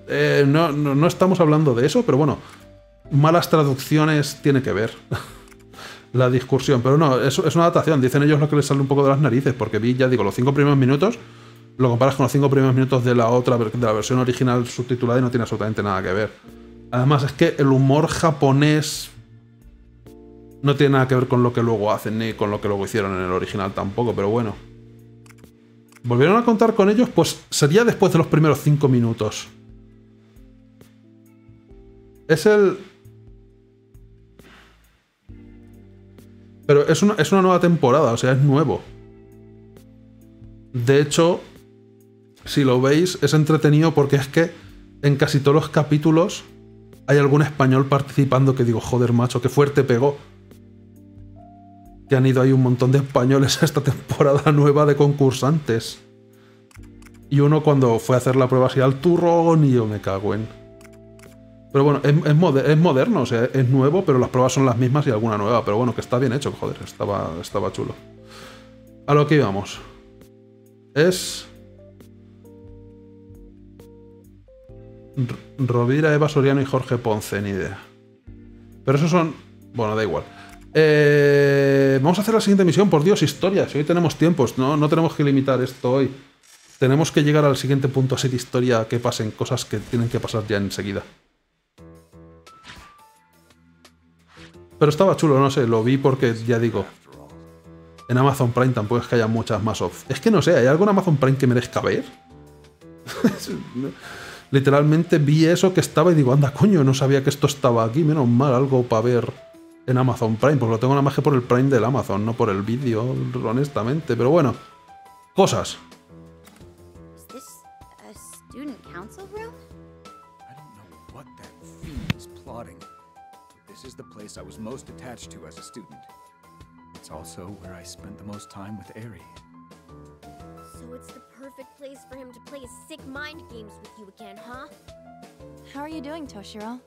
Eh, no, no, no estamos hablando de eso, pero bueno. Malas traducciones tiene que ver. <laughs> la discusión. Pero no, es, es una adaptación. Dicen ellos lo que les sale un poco de las narices. Porque vi, ya digo, los cinco primeros minutos. Lo comparas con los cinco primeros minutos de la otra, de la versión original subtitulada y no tiene absolutamente nada que ver. Además, es que el humor japonés no tiene nada que ver con lo que luego hacen, ni con lo que luego hicieron en el original tampoco, pero bueno. ¿Volvieron a contar con ellos? Pues sería después de los primeros cinco minutos. Es el. Pero es una, es una nueva temporada, o sea, es nuevo. De hecho, si lo veis, es entretenido porque es que en casi todos los capítulos hay algún español participando que digo, joder, macho, qué fuerte pegó. Que han ido ahí un montón de españoles a esta temporada <laughs> nueva de concursantes. Y uno cuando fue a hacer la prueba así al turrón y yo me cago en. Pero bueno, es, es moder- es moderno, o sea, es nuevo, pero las pruebas son las mismas y alguna nueva. Pero bueno, que está bien hecho, joder, estaba, estaba chulo. A lo que íbamos. Es. Rovira, Eva Soriano y Jorge Ponce, ni idea. Pero esos son. Bueno, da igual. Eh, vamos a hacer la siguiente misión, por Dios, historias. Hoy tenemos tiempos, no, no tenemos que limitar esto hoy. tenemos que llegar al siguiente punto así de historia que pasen cosas que tienen que pasar ya enseguida. Pero estaba chulo, no sé, lo vi porque ya digo, en Amazon Prime tampoco es que haya muchas más opciones. Es que no sé, ¿hay algo en Amazon Prime que merezca ver? <laughs> Literalmente vi eso que estaba y digo, anda, coño, no sabía que esto estaba aquí, menos mal, algo para ver en Amazon Prime, porque lo tengo nada más por el Prime del Amazon, no por el vídeo, honestamente, pero bueno, cosas. The place I was most attached to as a student. It's also where I spent the most time with Eri. So it's the perfect place for him to play his sick mind games with you again, huh? How are you doing, Toshiro?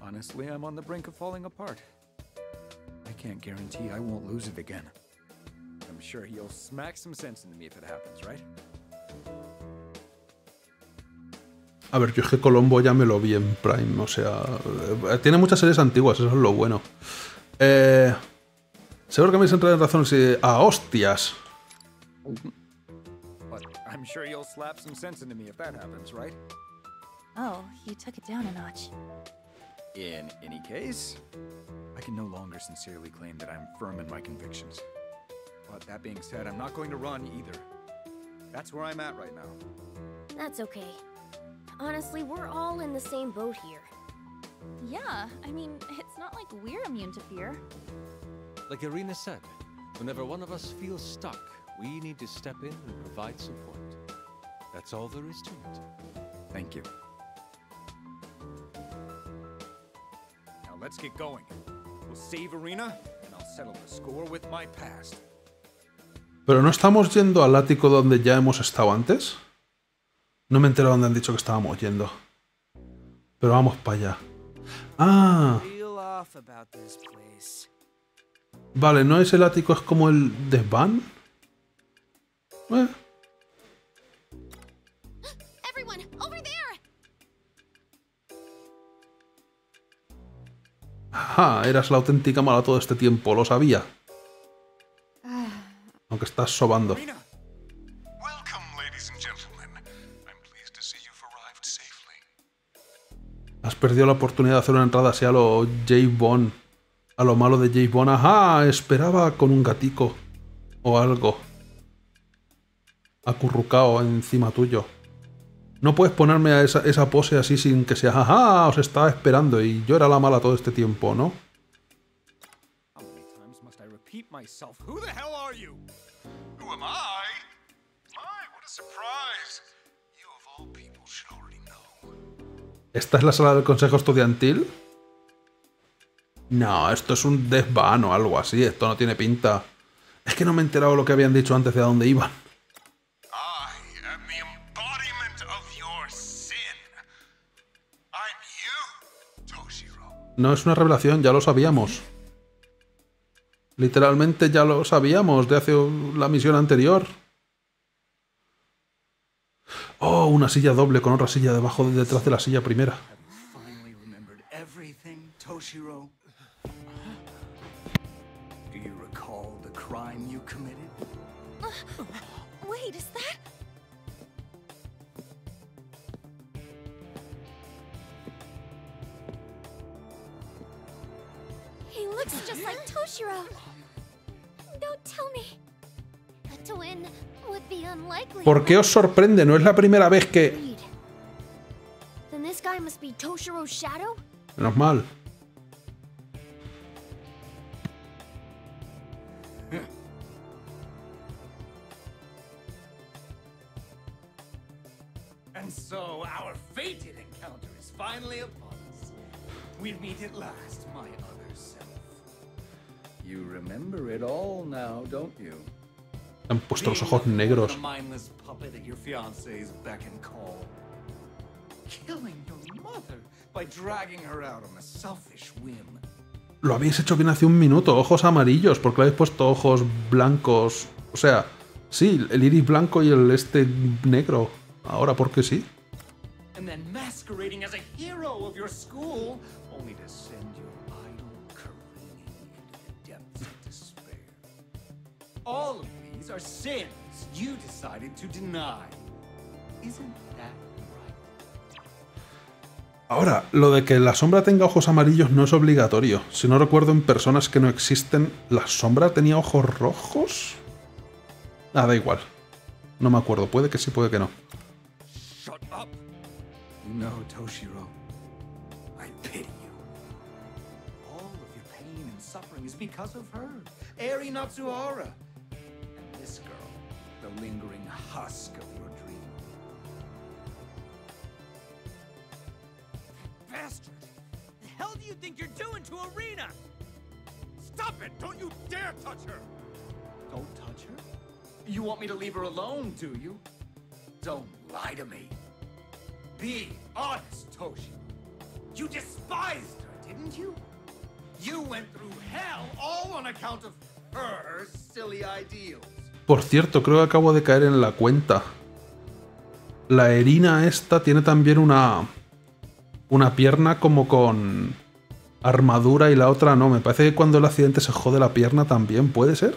Honestly, I'm on the brink of falling apart. I can't guarantee I won't lose it again. I'm sure he'll smack some sense into me if it happens, right? A ver, yo es que Colombo ya me lo vi en Prime, o sea, eh, tiene muchas series antiguas, eso es lo bueno. Eh, seguro que me habéis entrado en razón si... ¡Ah, hostias! I'm sure you'll slap some sense into me if that happens, right? Oh, you took it down a notch. In any case, I can no longer sincerely claim that I'm firm in my convictions. But that being said, I'm not going to run either. That's where I'm at right now. That's okay. Honestly, we're all in the same boat here. Yeah, I mean, it's not like we're immune to fear. Like Irina said, whenever one of us feels stuck, we need to step in and provide support. That's all there is to it. Thank you. Now let's get going. We'll save Arena, and I'll settle the score with my past. ¿Pero no estamos yendo al ático donde ya hemos estado antes? No me he enterado dónde han dicho que estábamos yendo. Pero vamos para allá. Ah, vale, ¿no es el ático? ¿Es como el desván? Eh! Ajá, eras la auténtica mala todo este tiempo, lo sabía. Aunque estás sobando. Has perdido la oportunidad de hacer una entrada así a lo James Bond. A lo malo de James Bond. Ajá, esperaba con un gatico. O algo. Acurrucado encima tuyo. No puedes ponerme a esa, pose así sin que sea, ajá, os estaba esperando y yo era la mala todo este tiempo, ¿no? ¿Esta es la sala del consejo estudiantil? No, esto es un desván o algo así, esto no tiene pinta. Es que no me he enterado lo que habían dicho antes de a dónde iban. No es una revelación, ya lo sabíamos. Literalmente ya lo sabíamos de hace la misión anterior. Oh, una silla doble con otra silla debajo de detrás de la silla primera. He looks just like Toshiro. Don't tell me. ¿Por qué os sorprende? No es la primera vez que... Reed. Then this guy must be Toshiro's shadow? Menos mal. And so our fated encounter is finally upon us. We meet at last, my other self. You remember it all now, don't you? Han puesto los ojos negros. Lo habéis hecho bien hace un minuto. Ojos amarillos. porque le habéis puesto ojos blancos? O sea, sí, el iris blanco y el este negro. Ahora porque sí. All these are sins you decided to deny. Isn't that right? Ahora, lo de que la sombra tenga ojos amarillos no es obligatorio. Si no recuerdo en personas que no existen, ¿la sombra tenía ojos rojos? Ah, da igual. No me acuerdo. Puede que sí, puede que no. Shut up! You know, Toshiro, I pity you. All of your pain and suffering is because of her, Eri Natsuhara. And this girl, the lingering husk of your dream. Bastard! The hell do you think you're doing to Arena? Stop it! Don't you dare touch her! Don't touch her? You want me to leave her alone, do you? Don't lie to me. Be honest, Toshi. You despised her, didn't you? You went through hell all on account of her silly ideals. Por cierto, creo que acabo de caer en la cuenta. La Erina esta tiene también una... Una pierna como con... Armadura y la otra no. Me parece que cuando el accidente se jode la pierna también, ¿puede ser?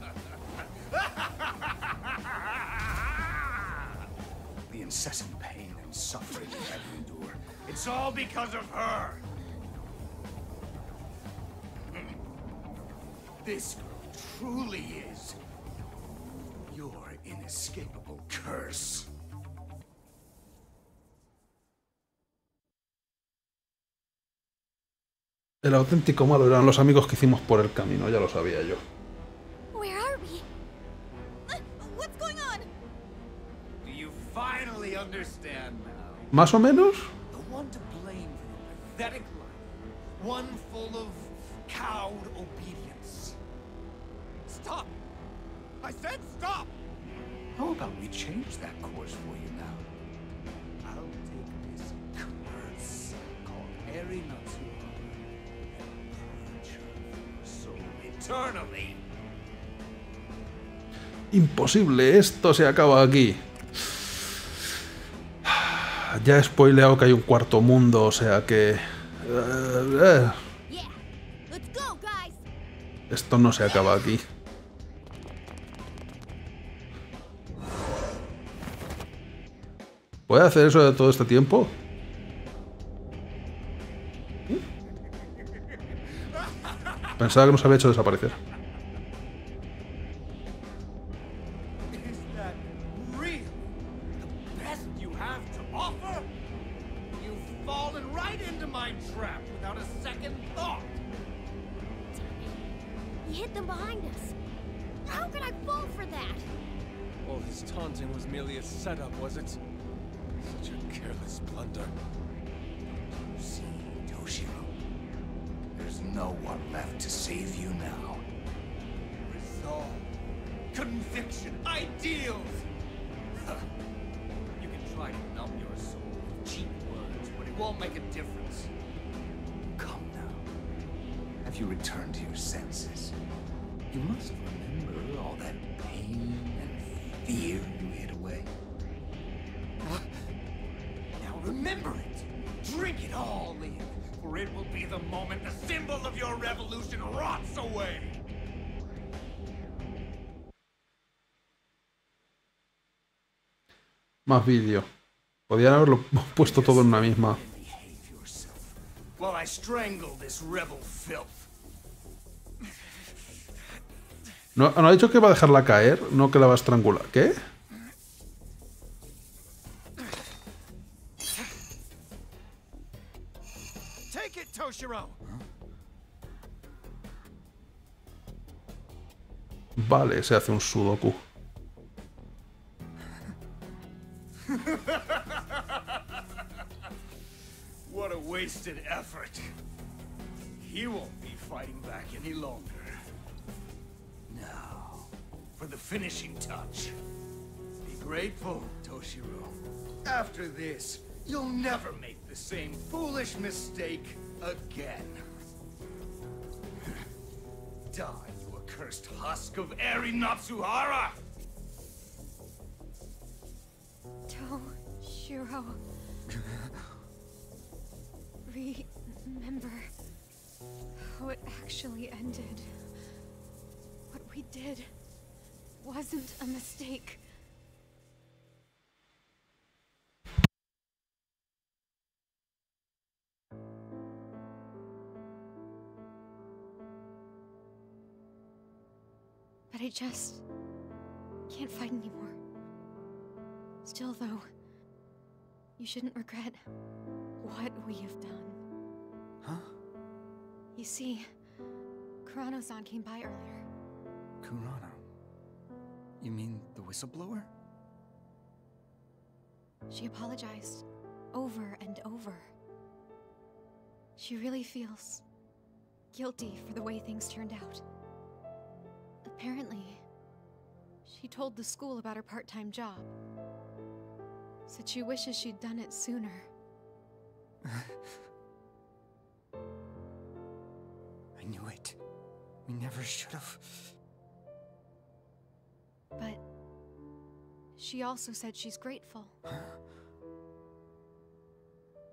incessant pain and suffering had to endure. It's all because of her. This girl truly is your inescapable curse. El auténtico malo eran los amigos que hicimos por el camino, ya lo sabía yo. Your soul eternally. Imposible, esto se acaba aquí. Ya he spoileado que hay un cuarto mundo, o sea que... eh, eh, esto no se acaba aquí. ¿Puede hacer eso todo este tiempo? Pensaba que nos había hecho desaparecer. Vídeo. Podían haberlo <laughs> puesto todo en una misma. ¿No, ¿No ha dicho que va a dejarla caer? No que la va a estrangular. ¿Qué? Vale, se hace un sudoku. <laughs> wasted effort. He won't be fighting back any longer. Now, for the finishing touch. Be grateful, Toshiro. After this, you'll never make the same foolish mistake again. <laughs> Die, you accursed husk of Eri Natsuhara! Toshiro. Remember how it actually ended. What we did wasn't a mistake. But I just can't fight anymore. Still, though, you shouldn't regret what we have done. Huh? You see, Kurano-san came by earlier. Kurano. You mean the whistleblower? She apologized over and over. She really feels guilty for the way things turned out. Apparently, she told the school about her part-time job. Said she wishes she'd done it sooner. <laughs> I knew it. We never should have. But she also said she's grateful. <sighs>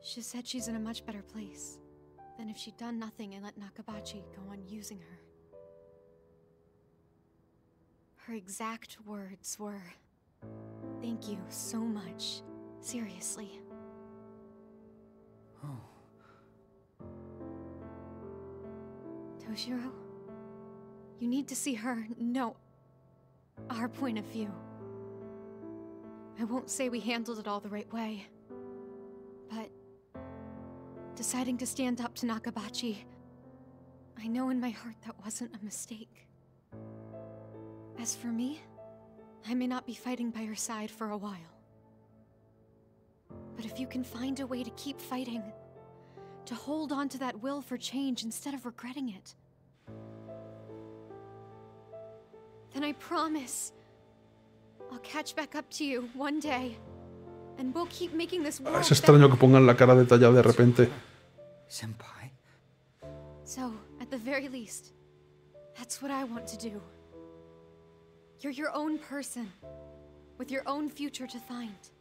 She said she's in a much better place than if she'd done nothing and let Nakabachi go on using her. Her exact words were, Thank you so much. Seriously. Oh. Toshiro, you need to see her, no, our point of view. I won't say we handled it all the right way, but deciding to stand up to Nakabachi, I know in my heart that wasn't a mistake. As for me, I may not be fighting by her side for a while. But if you can find a way to keep fighting, to hold on to that will for change instead of regretting it, then I promise I'll catch back up to you one day. And we'll keep making this ah, world Es extraño que pongan la cara detallada de repente. Senpai? So, at the very least, that's what I want to do. You're your own person, with your own future to find.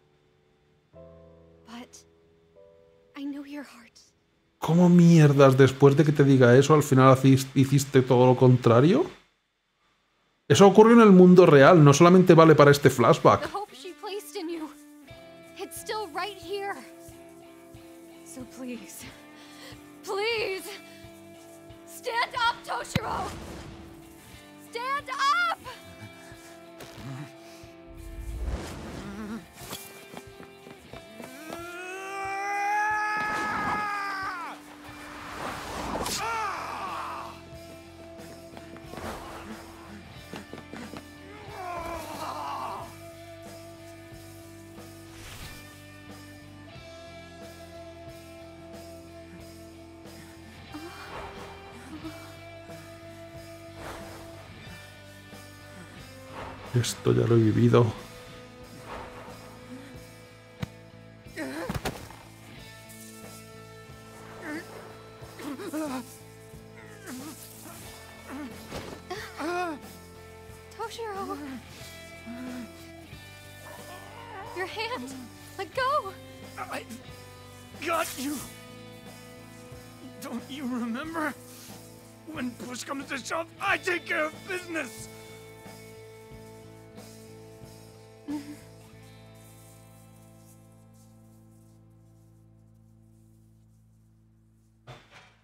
¿Cómo mierdas después de que te diga eso al final hiciste todo lo contrario? Eso ocurrió en el mundo real, no solamente vale para este flashback. hope Esto ya lo he vivido.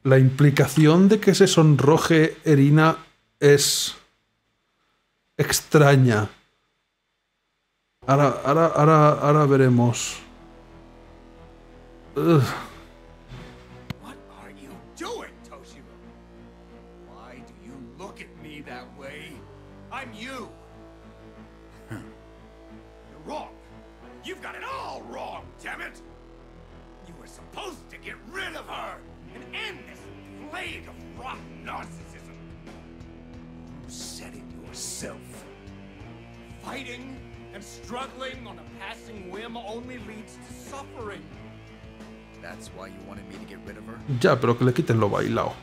La implicación de que se sonroje Erina es extraña. Ahora, ahora, ahora, ahora veremos. Ugh. Pero que le quiten lo bailado.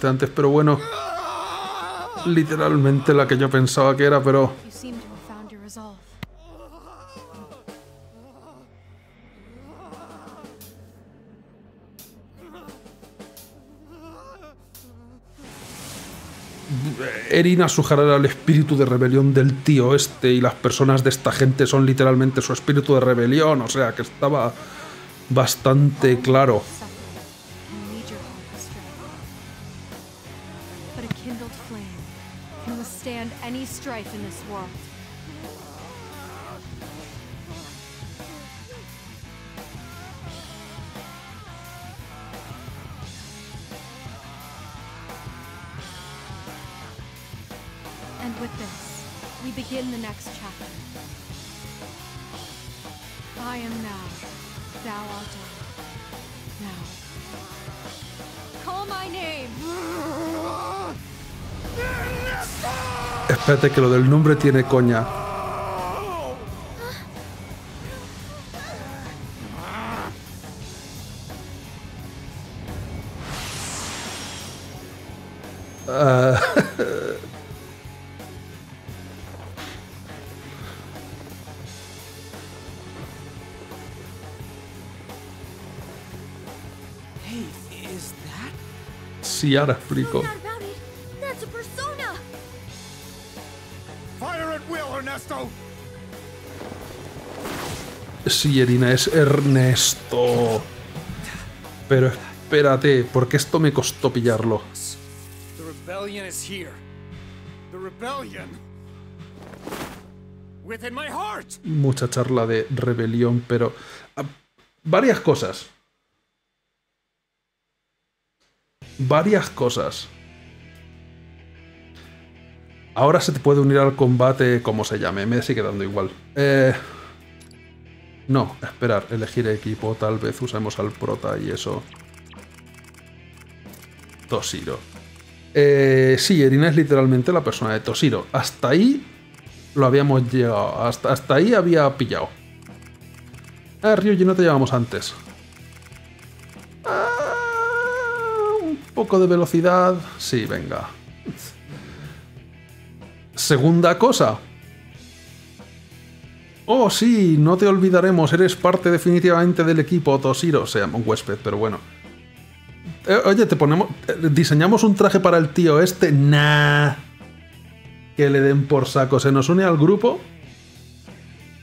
Ya lo recordaste antes, pero bueno. Literalmente la que yo pensaba que era, pero You seem to have found your resolve. Erina sujará el espíritu de rebelión del tío este y las personas de esta gente son literalmente su espíritu de rebelión, o sea que estaba bastante claro. In this world. Espérate que lo del nombre tiene coña. Ah, Hey, is that? sí, ahora explico. Sí, Erina, es Ernesto. Pero espérate, porque esto me costó pillarlo. The rebellion is here. The rebellion. Within my heart! Mucha charla de rebelión, pero... ah, varias cosas. Varias cosas. Ahora se te puede unir al combate como se llame, me sigue dando igual. Eh, no, esperar, elegir equipo, tal vez usemos al prota y eso. Toshiro. Eh, sí, Erina es literalmente la persona de Toshiro. Hasta ahí lo habíamos llegado. Hasta, ahí había pillado. Ah, Ryuji, no te llevamos antes. Ah, un poco de velocidad. Sí, venga. Segunda cosa. Oh, sí, no te olvidaremos. Eres parte definitivamente del equipo, Toshiro. Se un huésped, pero bueno. Eh, oye, te ponemos. eh, Diseñamos un traje para el tío este. Nah. Que le den por saco. Se nos une al grupo.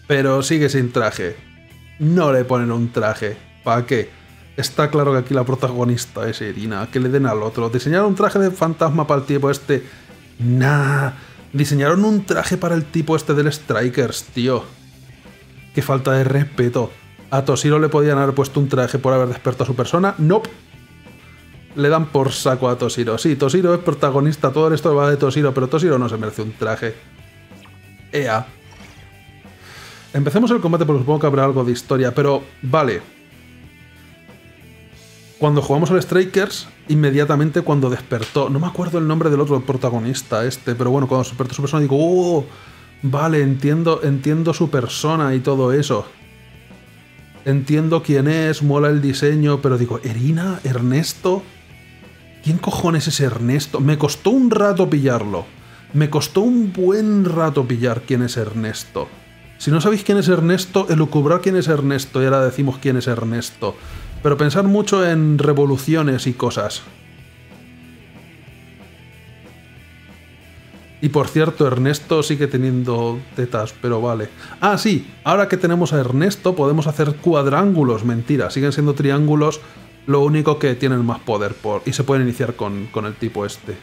Pero sigue sin traje. No le ponen un traje. ¿Para qué? Está claro que aquí la protagonista es Irina. Que le den al otro. Diseñaron un traje de fantasma para el tipo este. Nah. Diseñaron un traje para el tipo este del Strikers, tío. Qué falta de respeto. A Toshiro le podían haber puesto un traje por haber despertado a su persona. Nope. Le dan por saco a Toshiro. Sí, Toshiro es protagonista. Todo esto va de Toshiro, pero Toshiro no se merece un traje. Ea. Empecemos el combate porque supongo que habrá algo de historia, pero vale. Cuando jugamos al Strikers, inmediatamente cuando despertó, no me acuerdo el nombre del otro protagonista este, pero bueno, cuando despertó su persona digo, oh, vale, entiendo, entiendo su persona y todo eso. Entiendo quién es, mola el diseño, pero digo, Erina, Ernesto, ¿Quién cojones es Ernesto? Me costó un rato pillarlo. Me costó un buen rato pillar quién es Ernesto. Si no sabéis quién es Ernesto, elucubrar quién es Ernesto y ahora decimos quién es Ernesto. Pero pensar mucho en revoluciones y cosas. Y por cierto, Ernesto sigue teniendo tetas, pero vale. Ah, sí, ahora que tenemos a Ernesto podemos hacer cuadrángulos. Mentira, siguen siendo triángulos, lo único que tienen más poder y se pueden iniciar con, con el tipo este.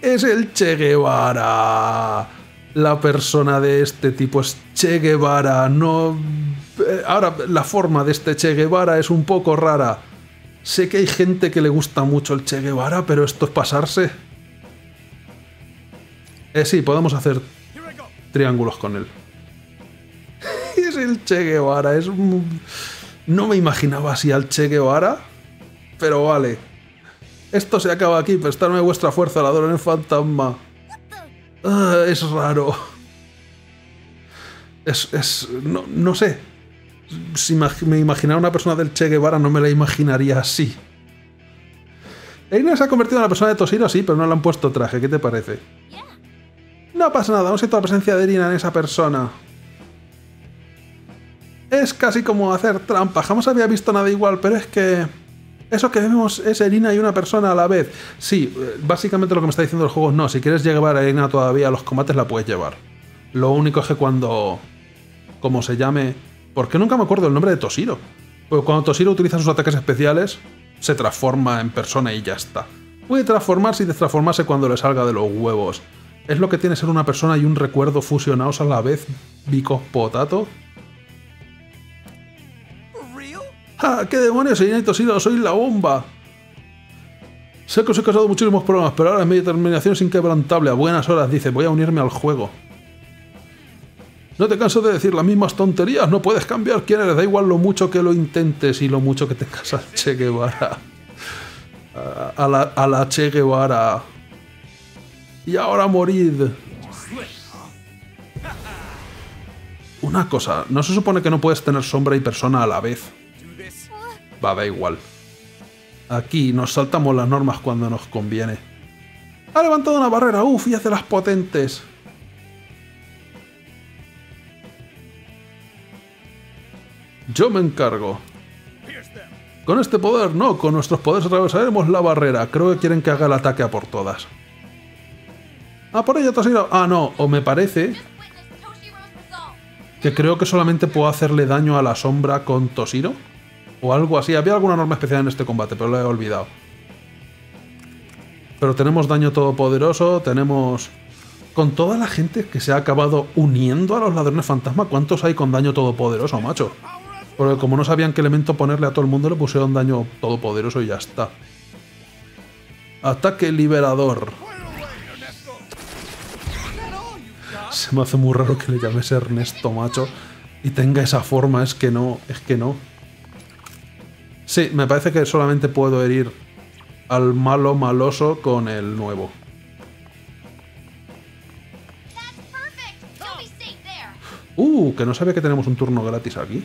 Es el Che Guevara. La persona de este tipo es Che Guevara. No. Eh, Ahora, la forma de este Che Guevara es un poco rara. Sé que hay gente que le gusta mucho el Che Guevara, pero esto es pasarse. Eh, sí, podemos hacer triángulos con él. <laughs> es el Che Guevara, es un- No me imaginaba así al Che Guevara, pero vale. Esto se acaba aquí, prestarme vuestra fuerza, ladrón fantasma. Ah, es raro. Es. es no, no sé. Si me imaginara una persona del Che Guevara, no me la imaginaría así. Eina se ha convertido en la persona de Toshiro, sí, pero no le han puesto traje. ¿Qué te parece? No pasa nada, aún siento la presencia de Irina en esa persona. Es casi como hacer trampa. Jamás había visto nada igual, pero es que. Eso que vemos es Irina y una persona a la vez. Sí, eh, básicamente lo que me está diciendo el juego es no. Si quieres llevar a Irina todavía a los combates, la puedes llevar. Lo único es que cuando. Como se llame. Porque nunca me acuerdo el nombre de Toshiro. Pues cuando Toshiro utiliza sus ataques especiales, se transforma en persona y ya está. Puede transformarse y destransformarse cuando le salga de los huevos. Es lo que tiene ser una persona y un recuerdo fusionados a la vez. Bicos potato. ¡Ah! ¿Qué demonios, Irina y Toshiro? ¡Soy la bomba! Sé que os he causado muchísimos problemas, pero ahora mi determinación es inquebrantable. A buenas horas, dice, voy a unirme al juego. No te canso de decir las mismas tonterías, no puedes cambiar quién eres, da igual lo mucho que lo intentes y lo mucho que tengas al Che Guevara. A, a la, a la Che Guevara. Y ahora morid. Una cosa, ¿no se supone que no puedes tener sombra y persona a la vez? Va, da igual. Aquí nos saltamos las normas cuando nos conviene. Ha levantado una barrera, uff, y hace las potentes. Yo me encargo. Con este poder, no, con nuestros poderes atravesaremos la barrera. Creo que quieren que haga el ataque a por todas. Ah, por ello, Toshiro. Ah, no, o me parece que creo que solamente puedo hacerle daño a la sombra con Toshiro. O algo así. Había alguna norma especial en este combate, pero lo he olvidado. Pero tenemos daño todopoderoso, tenemos... Con toda la gente que se ha acabado uniendo a los ladrones fantasma, ¿cuántos hay con daño todopoderoso, macho? Porque como no sabían qué elemento ponerle a todo el mundo, le pusieron daño todopoderoso y ya está. Ataque liberador. Se me hace muy raro que le llames Ernesto, macho. Y tenga esa forma, es que no, es que no. Sí, me parece que solamente puedo herir al malo maloso con el nuevo. Uh, que no sabía que tenemos un turno gratis aquí.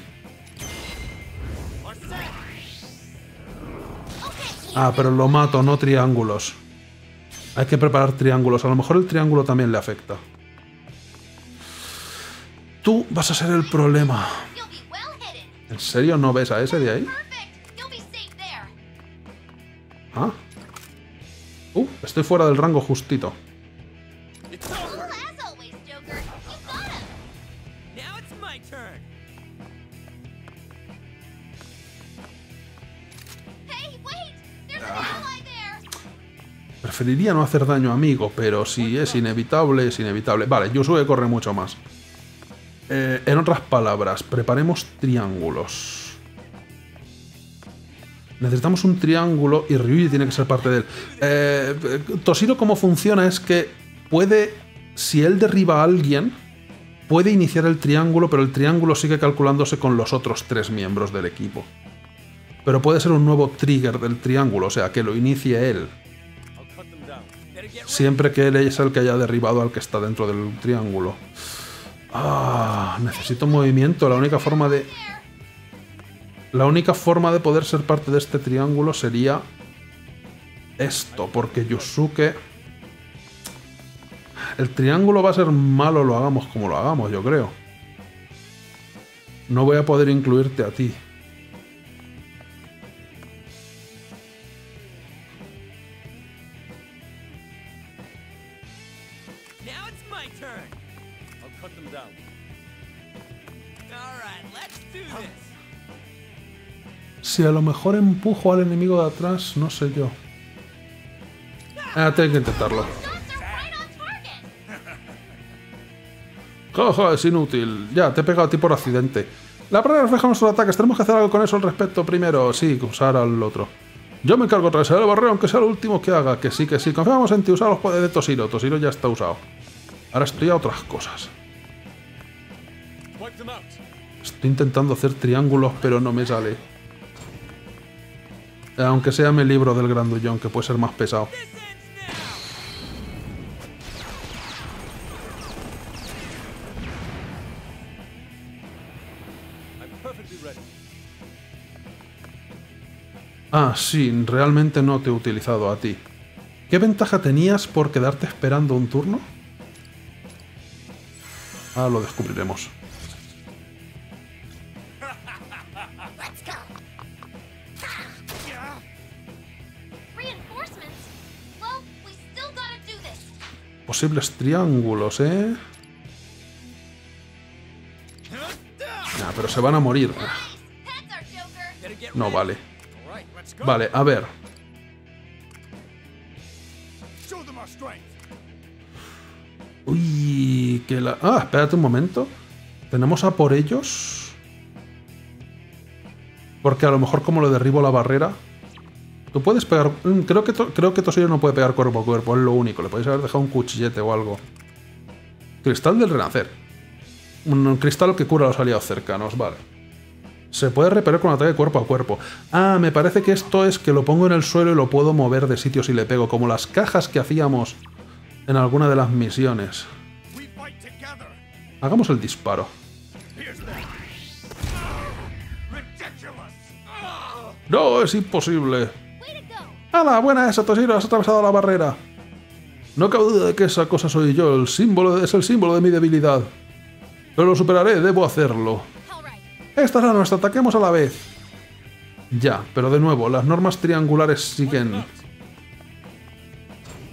Ah, pero lo mato, no triángulos. Hay que preparar triángulos. A lo mejor el triángulo también le afecta. Tú vas a ser el problema. ¿En serio no ves a ese de ahí? Ah. Uh, estoy fuera del rango justito. Preferiría no hacer daño amigo, pero si es inevitable, es inevitable. Vale, Yusue corre mucho más. Eh, en otras palabras, preparemos triángulos. Necesitamos un triángulo y Ryuji tiene que ser parte de él. Eh, Toshiro, cómo funciona es que puede, si él derriba a alguien, puede iniciar el triángulo, pero el triángulo sigue calculándose con los otros tres miembros del equipo. Pero puede ser un nuevo trigger del triángulo, o sea, que lo inicie él. Siempre que él es el que haya derribado al que está dentro del triángulo. Ah, necesito movimiento. La única forma de... La única forma de poder ser parte de este triángulo sería esto, porque Yusuke... El triángulo va a ser malo lo hagamos como lo hagamos, yo creo. No voy a poder incluirte a ti. Si a lo mejor empujo al enemigo de atrás, no sé yo. Ah, tengo que intentarlo. Jojo, es inútil. Ya, te he pegado a ti por accidente. La prueba refleja nuestros ataques. Tenemos que hacer algo con eso al respecto primero. Sí, usar al otro. Yo me encargo de el barrero, aunque sea lo último que haga. Que sí, que sí. Confiamos en ti. Usar los poderes de Toshiro. Toshiro ya está usado. Ahora estoy a otras cosas. Estoy intentando hacer triángulos, pero no me sale. Aunque sea mi libro del grandullón, que puede ser más pesado. Ah, sí, realmente no te he utilizado a ti. ¿Qué ventaja tenías por quedarte esperando un turno? Ah, lo descubriremos. Posibles triángulos, ¿eh? Pero se van a morir. No vale. Vale, a ver. Uy, que la... Ah, espérate un momento. ¿Tenemos a por ellos? Porque a lo mejor como le derribo la barrera... Tú puedes pegar... mm, Creo que, to- creo que Toshiro no puede pegar cuerpo a cuerpo, es lo único. Le podéis haber dejado un cuchillete o algo. Cristal del renacer. Un cristal que cura a los aliados cercanos, vale. Se puede repeler con ataque cuerpo a cuerpo. Ah, me parece que esto es que lo pongo en el suelo y lo puedo mover de sitio si le pego, como las cajas que hacíamos en alguna de las misiones. Hagamos el disparo. No, es imposible. ¡Hala! Buena esa, Toshiro, has atravesado la barrera. No cabe duda de que esa cosa soy yo, el símbolo es el símbolo de mi debilidad. Pero lo superaré, debo hacerlo. Esta es la nuestra, ataquemos a la vez. Ya, pero de nuevo, las normas triangulares siguen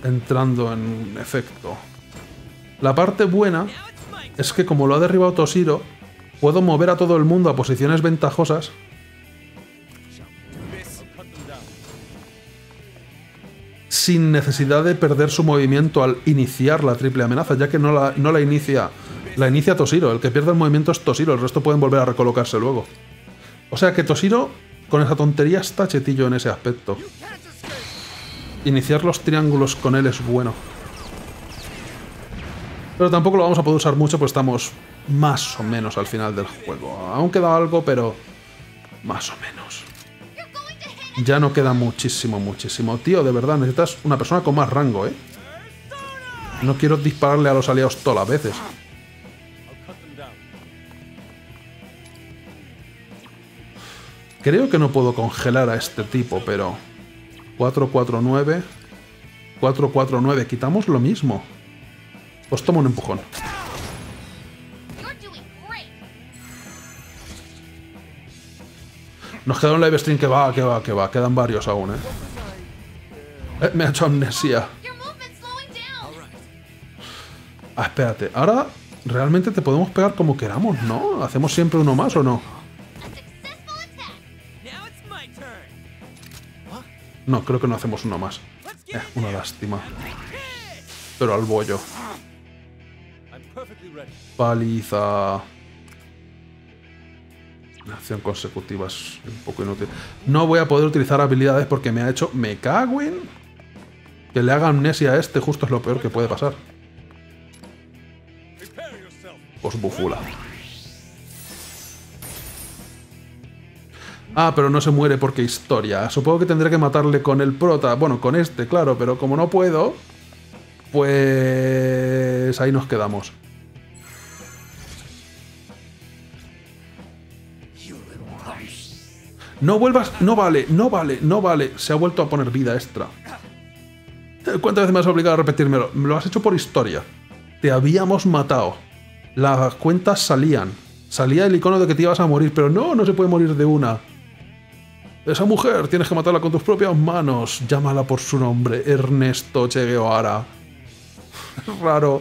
entrando en efecto. La parte buena es que como lo ha derribado Toshiro, puedo mover a todo el mundo a posiciones ventajosas sin necesidad de perder su movimiento al iniciar la triple amenaza, ya que no la, no la inicia. La inicia Toshiro. El que pierde el movimiento es Toshiro, el resto pueden volver a recolocarse luego. O sea que Toshiro, con esa tontería, está chetillo en ese aspecto. Iniciar los triángulos con él es bueno. Pero tampoco lo vamos a poder usar mucho, pues estamos más o menos al final del juego. Aún queda algo, pero más o menos. Ya no queda muchísimo, muchísimo. Tío, de verdad, necesitas una persona con más rango, ¿eh? No quiero dispararle a los aliados todas las veces. Creo que no puedo congelar a este tipo, pero... 449... 449, quitamos lo mismo. Pues toma un empujón. Nos queda un live stream que va, que va, que va. Quedan varios aún, ¿eh? Eh, me ha hecho amnesia. Ah, espérate. Ahora realmente te podemos pegar como queramos, ¿no? ¿Hacemos siempre uno más o no? No, creo que no hacemos uno más. Eh, una lástima. Pero al bollo. Paliza. Una acción consecutiva es un poco inútil. No voy a poder utilizar habilidades porque me ha hecho... Me cago en... Que le haga amnesia a este justo es lo peor que puede pasar. Pues bufula. Ah, pero no se muere porque historia. Supongo que tendré que matarle con el prota. Bueno, con este, claro, pero como no puedo... Pues... Ahí nos quedamos. No vuelvas... No vale, no vale, no vale. Se ha vuelto a poner vida extra. ¿Cuántas veces me has obligado a repetírmelo? Me lo has hecho por historia. Te habíamos matado. Las cuentas salían. Salía el icono de que te ibas a morir, pero no, no se puede morir de una. Esa mujer tienes que matarla con tus propias manos. Llámala por su nombre, Ernesto Che Guevara. <laughs> Raro.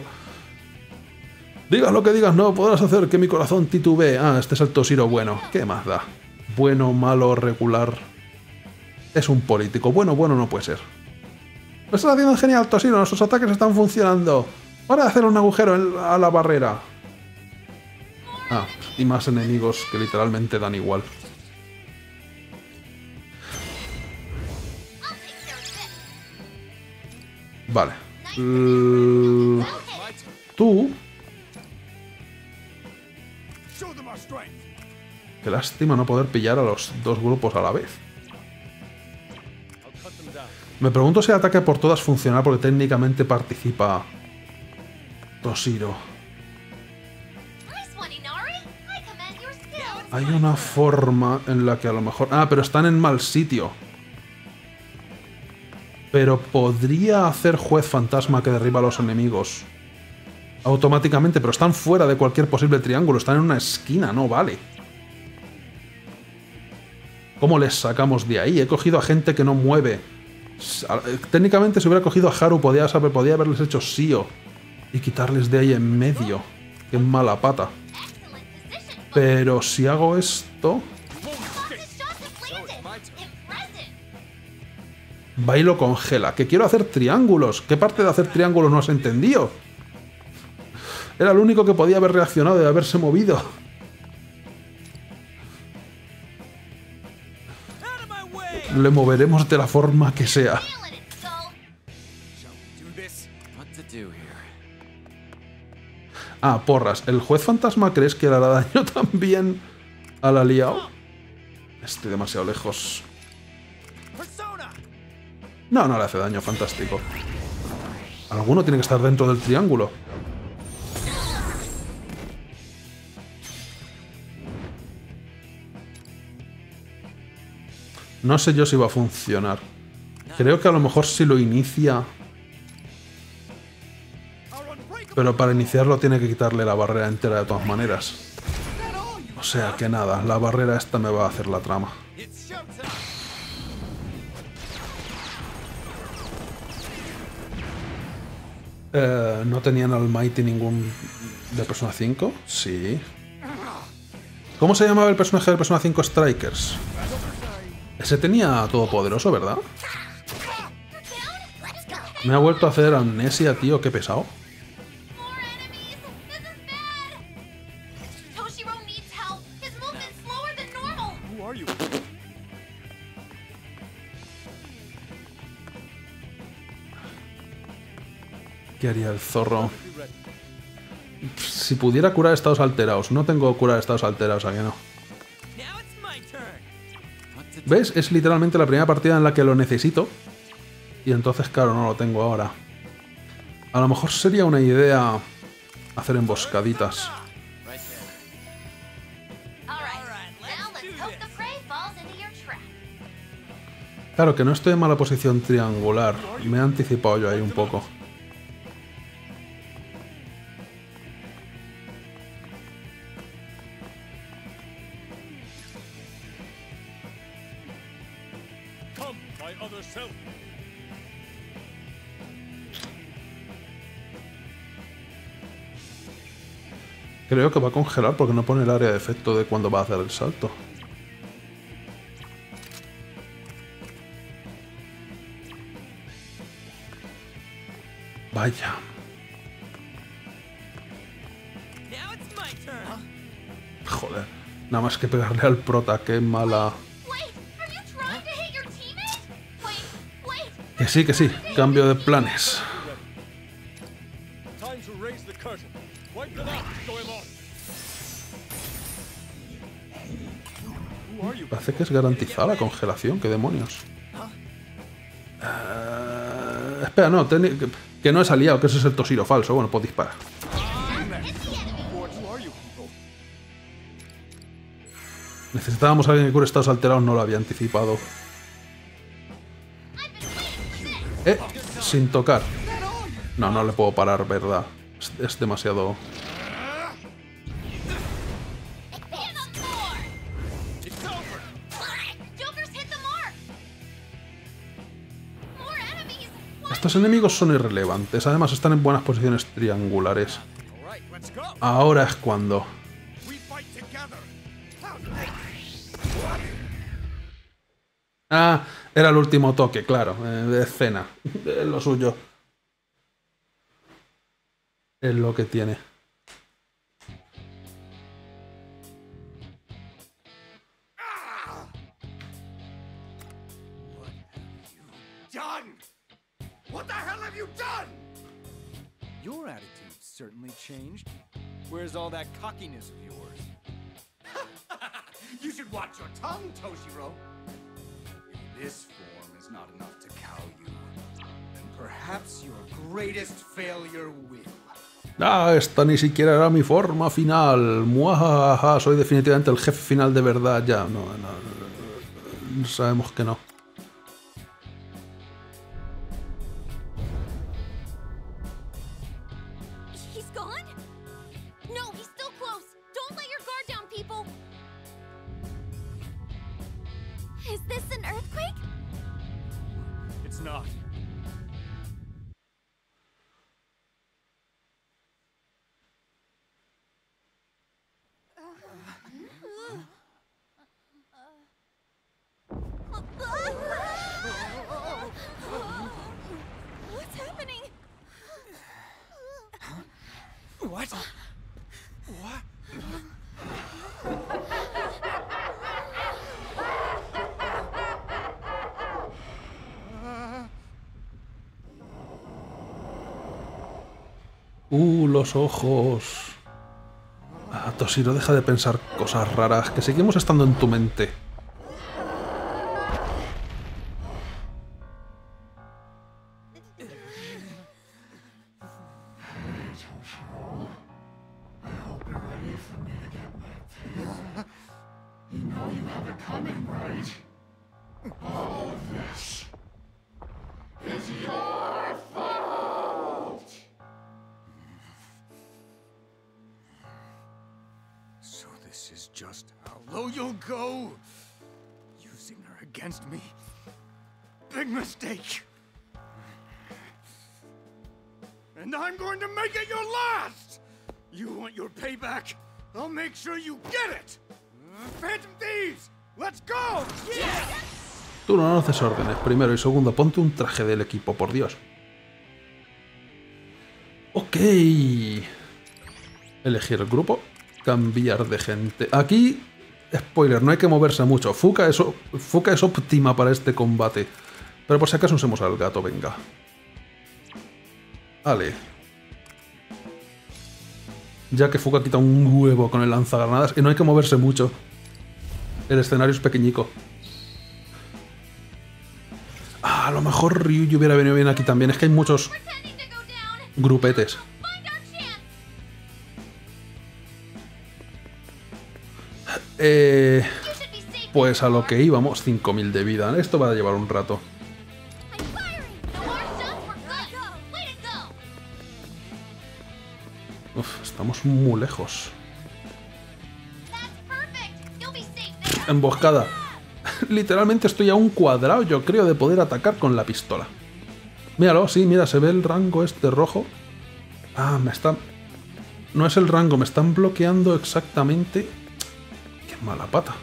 Digas lo que digas, no podrás hacer que mi corazón titubee. Ah, este es el Toshiro bueno. ¿Qué más da? Bueno, malo, regular. Es un político. Bueno, bueno no puede ser. Lo estás haciendo genial, Toshiro. Nuestros ataques están funcionando. Hora de hacer un agujero a la barrera. Ah, y más enemigos que literalmente dan igual. Vale. Tú. Qué lástima no poder pillar a los dos grupos a la vez. Me pregunto si el ataque por todas funciona porque técnicamente participa Toshiro. Hay una forma en la que a lo mejor... Ah, pero están en mal sitio. Pero podría hacer juez fantasma que derriba a los enemigos. Automáticamente, pero están fuera de cualquier posible triángulo. Están en una esquina, no vale. ¿Cómo les sacamos de ahí? He cogido a gente que no mueve. Técnicamente, si hubiera cogido a Haru, podía, saber, haberles hecho Sio. Y quitarles de ahí en medio. Qué mala pata. Pero si hago esto... Fastest shots have landed. Impressive. Va y lo congela. Que quiero hacer triángulos. ¿Qué parte de hacer triángulos no has entendido? Era el único que podía haber reaccionado y haberse movido. Le moveremos de la forma que sea. Ah, porras. ¿El juez fantasma crees que le hará daño <laughs> también al aliado? Estoy demasiado lejos. No, no le hace daño, fantástico. Alguno tiene que estar dentro del triángulo. No sé yo si va a funcionar. Creo que a lo mejor si lo inicia... Pero para iniciarlo tiene que quitarle la barrera entera de todas maneras. O sea que nada, la barrera esta me va a hacer la trama. Eh, ¿No tenían al Mighty ningún de Persona 5? Sí. ¿Cómo se llamaba el personaje de Persona 5 Strikers? Ese tenía todopoderoso, ¿verdad? Me ha vuelto a hacer amnesia, tío, qué pesado. ¿Qué haría el zorro? Si pudiera curar estados alterados. No tengo curar estados alterados, ¿a que no? ¿Ves? Es literalmente la primera partida en la que lo necesito. Y entonces, claro, no lo tengo ahora. A lo mejor sería una idea hacer emboscaditas. Claro que no estoy en mala posición triangular. Me he anticipado yo ahí un poco. Creo que va a congelar porque no pone el área de efecto de cuando va a hacer el salto. Vaya. Joder. Nada más que pegarle al prota, qué mala. Que sí, que sí. Cambio de planes. Parece que es garantizada la congelación. ¿Qué demonios? Eh, espera, no. que, no es aliado, que ese es el Toshiro falso. Bueno, pues dispara. Necesitábamos a alguien que cure estados alterados. No lo había anticipado. Eh, sin tocar. No, no le puedo parar, ¿verdad? Es demasiado... Estos enemigos son irrelevantes, además están en buenas posiciones triangulares. Ahora es cuando... Ah, era el último toque, claro, eh, de escena. <laughs> Es lo suyo. Es lo que tiene. Changed. Where's all that cockiness of yours? you should watch your tongue, Toshiro. If this form is not enough to cow you, then perhaps your greatest failure will. Ah, esta ni siquiera era mi forma final. Muajajaja, soy definitivamente el jefe final de verdad. Ya, no, no, no, sabemos que no. Los ojos. Ah, Toshiro, deja de pensar cosas raras, que seguimos estando en tu mente. Against me? Big mistake. And I'm going to make it your last! You want your payback? I'll make sure you get it! Phantom Thieves! Tú no haces órdenes, primero y segundo, ponte un traje del equipo, por Dios. Ok. Elegir el grupo. Cambiar de gente. Aquí, spoiler, no hay que moverse mucho. Fuka es, es óptima para este combate. Pero por si acaso usemos al gato, venga. Vale. Ya que Fuka quita un huevo con el lanzagranadas y no hay que moverse mucho. El escenario es pequeñico. Ah, a lo mejor Ryuji hubiera venido bien aquí también. Es que hay muchos grupetes. Eh, pues a lo que íbamos, 5000 de vida. Esto va a llevar un rato. Estamos muy lejos. Emboscada. <laughs> Literalmente estoy a un cuadrado, yo creo, de poder atacar con la pistola. Míralo, sí, mira, se ve el rango este rojo. Ah, me está... No es el rango, me están bloqueando exactamente... Mala pata.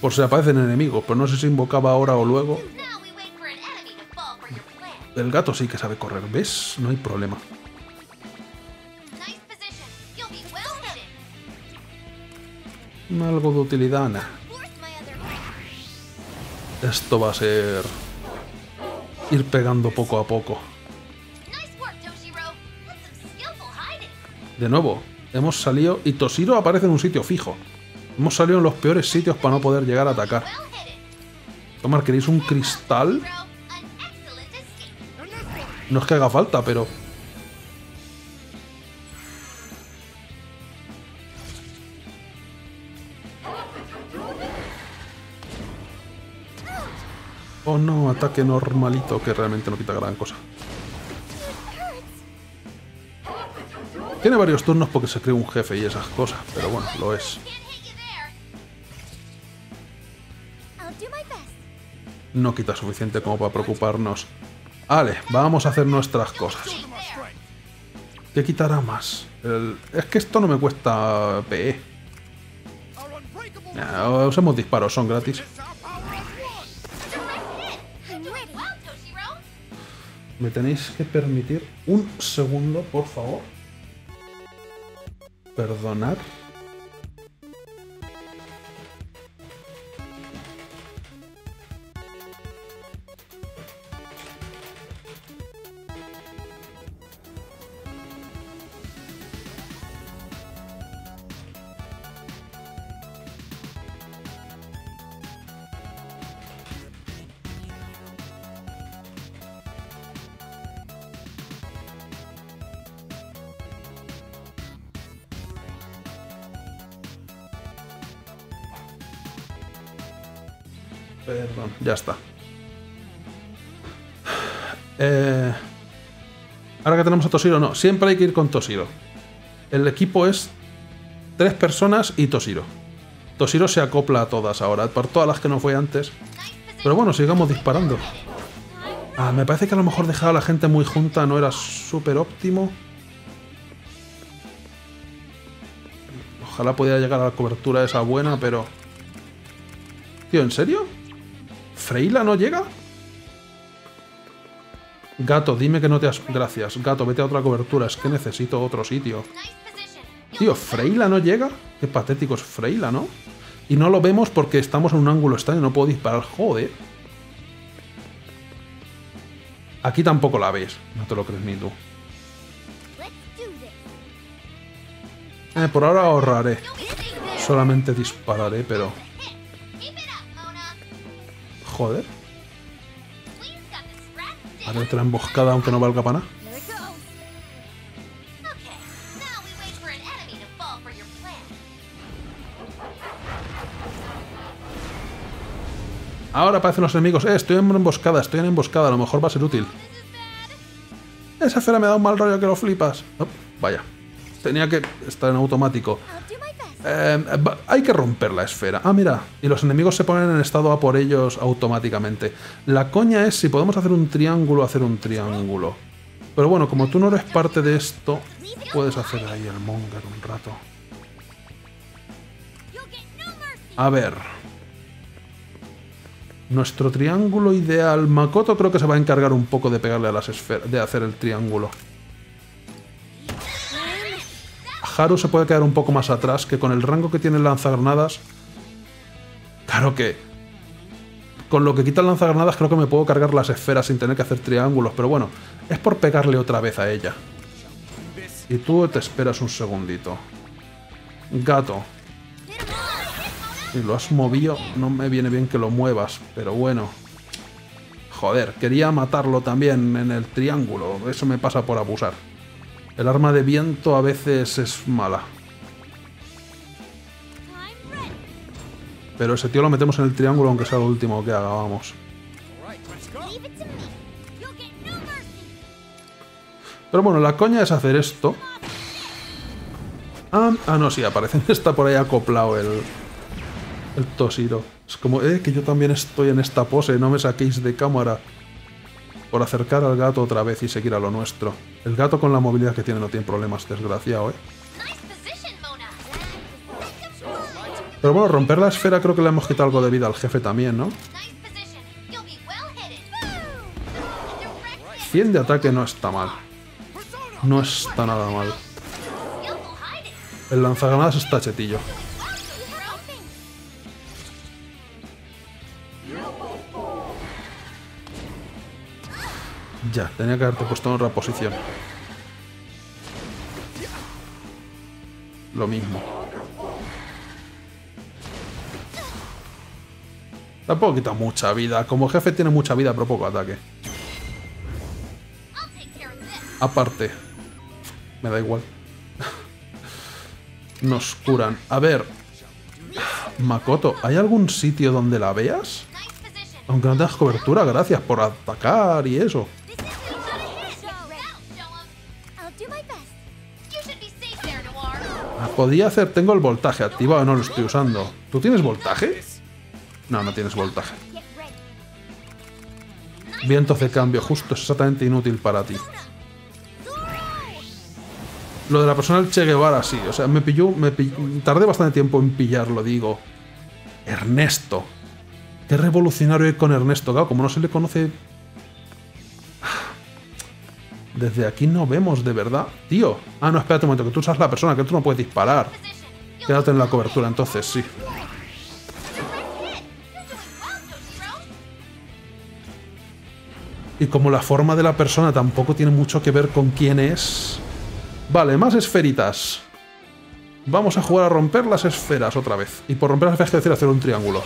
Por si aparecen enemigos, pero no sé si invocaba ahora o luego. El gato sí que sabe correr, ¿ves? No hay problema. Algo de utilidad, Ana. Esto va a ser... Ir pegando poco a poco. De nuevo, hemos salido y Toshiro aparece en un sitio fijo. Hemos salido en los peores sitios para no poder llegar a atacar. Tomar, ¿queréis un cristal? No es que haga falta, pero... Oh no, ataque normalito que realmente no quita gran cosa. Tiene varios turnos porque se crea un jefe y esas cosas, pero bueno, lo es. No quita suficiente como para preocuparnos. Vale, vamos a hacer nuestras cosas. ¿Qué quitará más? Es que esto no me cuesta PE. Nah, usemos disparos, son gratis. Me tenéis que permitir un segundo, por favor. Perdonad. Ya está. Eh, ahora que tenemos a Toshiro, no, siempre hay que ir con Toshiro. El equipo es tres personas y Toshiro. Toshiro se acopla a todas ahora, por todas las que no fue antes. Pero bueno, sigamos disparando. Ah, me parece que a lo mejor dejar a la gente muy junta no era súper óptimo. Ojalá pudiera llegar a la cobertura esa buena, pero... Tío, ¿en serio? ¿Freila no llega? Gato, dime que no te has... Gracias. Gato, vete a otra cobertura. Es que necesito otro sitio. Tío, ¿Freila no llega? Qué patético es Freila, ¿no? Y no lo vemos porque estamos en un ángulo extraño. No puedo disparar. Joder. Aquí tampoco la ves. No te lo crees ni tú. Eh, por ahora ahorraré. Solamente dispararé, pero... Joder. Haré otra emboscada aunque no valga para nada. Ahora aparecen los enemigos. Eh, estoy en emboscada, estoy en emboscada. A lo mejor va a ser útil. Esa esfera me da un mal rollo que lo flipas. Oh, vaya. Tenía que estar en automático. Va- hay que romper la esfera. Ah, mira. Y los enemigos se ponen en estado a por ellos automáticamente. La coña es si podemos hacer un triángulo, hacer un triángulo. Pero bueno, como tú no eres parte de esto, puedes hacer ahí el monger un rato. A ver. Nuestro triángulo ideal. Makoto creo que se va a encargar un poco de pegarle a las esferas. De hacer el triángulo. Haru se puede quedar un poco más atrás, que con el rango que tiene el lanzagranadas. Claro que. Con lo que quita el lanzagranadas, creo que me puedo cargar las esferas sin tener que hacer triángulos. Pero bueno, es por pegarle otra vez a ella. Y tú te esperas un segundito. Gato. Si lo has movido, no me viene bien que lo muevas, pero bueno. Joder, quería matarlo también en el triángulo. Eso me pasa por abusar. El arma de viento a veces es mala. Pero ese tío lo metemos en el triángulo aunque sea lo último que haga, vamos. Pero bueno, la coña es hacer esto. Ah, ah, no, sí, aparece. <laughs> Está por ahí acoplado el, el Toshiro. Es como, eh, que yo también estoy en esta pose, no me saquéis de cámara. Por acercar al gato otra vez y seguir a lo nuestro. El gato con la movilidad que tiene no tiene problemas, desgraciado, eh. Pero bueno, romper la esfera creo que le hemos quitado algo de vida al jefe también, ¿no? Nice position. You'll be well hidden. Direct 100 de ataque no está mal. No está nada mal. El lanzagranadas está chetillo. Ya, tenía que haberte puesto en otra posición. Lo mismo. Tampoco quita mucha vida. Como jefe tiene mucha vida, pero poco ataque. Aparte. Me da igual. <laughs> Nos curan. A ver. Makoto, ¿hay algún sitio donde la veas? Aunque no tengas cobertura, gracias por atacar y eso. Podía hacer... Tengo el voltaje activado, no lo estoy usando. ¿Tú tienes voltaje? No, no tienes voltaje. Vientos de cambio, justo, es exactamente inútil para ti. Lo de la persona Che Guevara, sí. O sea, me pilló... Me Tardé bastante tiempo en pillarlo, digo. Ernesto. Qué revolucionario hay con Ernesto. Claro, como no se le conoce... Desde aquí no vemos, de verdad. Tío. Ah, no, espérate un momento, que tú usas la persona, que tú no puedes disparar. Quédate en la cobertura, entonces, sí. Y como la forma de la persona tampoco tiene mucho que ver con quién es... Vale, más esferitas. Vamos a jugar a romper las esferas otra vez. Y por romper las esferas quiero decir hacer un triángulo.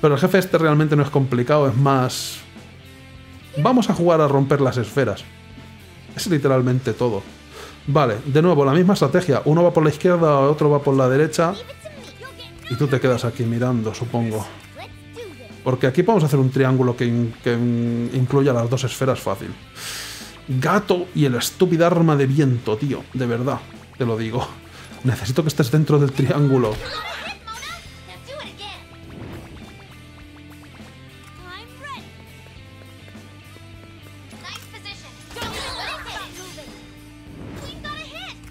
Pero el jefe este realmente no es complicado, es más... Vamos a jugar a romper las esferas. Es literalmente todo. Vale, de nuevo, la misma estrategia. Uno va por la izquierda, otro va por la derecha. Y tú te quedas aquí mirando, supongo. Porque aquí podemos hacer un triángulo que, in- que in- incluya las dos esferas fácil. Gato y el estúpido arma de viento, tío. De verdad, te lo digo. Necesito que estés dentro del triángulo.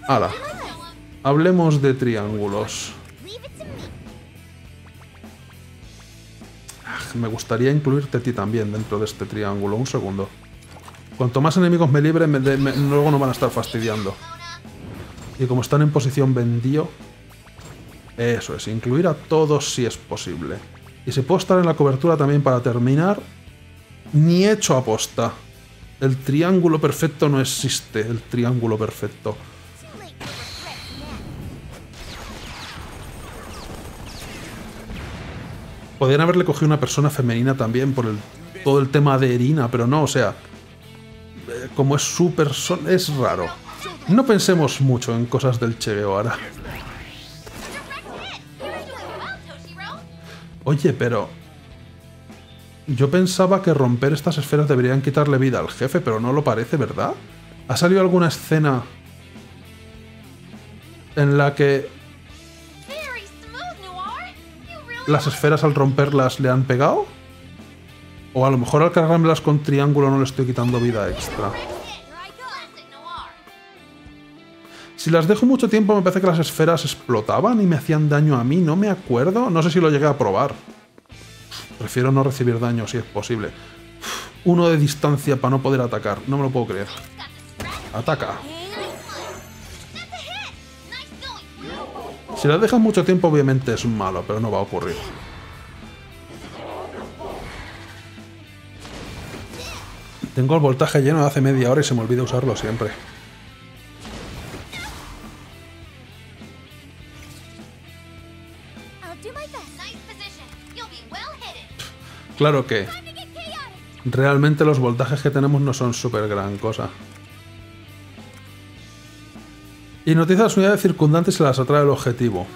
Hala. Hablemos de triángulos. Ah, Me gustaría incluirte a ti también dentro de este triángulo. Un segundo. Cuanto más enemigos me libre, luego no van a estar fastidiando. Y como están en posición vendido... Eso es, incluir a todos si es posible. Y si puedo estar en la cobertura también para terminar... Ni hecho aposta. El triángulo perfecto no existe, el triángulo perfecto. Podrían haberle cogido una persona femenina también por todo el tema de Erina, pero no, o sea, eh, como es su persona, es raro. No pensemos mucho en cosas del Che Guevara. Oye, pero... Yo pensaba que romper estas esferas deberían quitarle vida al jefe, pero no lo parece, ¿verdad? ¿Ha salido alguna escena en la que las esferas al romperlas le han pegado? O a lo mejor al cargármelas con triángulo no le estoy quitando vida extra. Si las dejo mucho tiempo me parece que las esferas explotaban y me hacían daño a mí, no me acuerdo. No sé si lo llegué a probar. Prefiero no recibir daño si es posible. Uno de distancia para no poder atacar. No me lo puedo creer. Ataca. Si las dejas mucho tiempo obviamente es malo, pero no va a ocurrir. Tengo el voltaje lleno de hace media hora y se me olvida usarlo siempre. Claro que realmente los voltajes que tenemos no son súper gran cosa. Y noticia las unidades circundantes se las atrae el objetivo.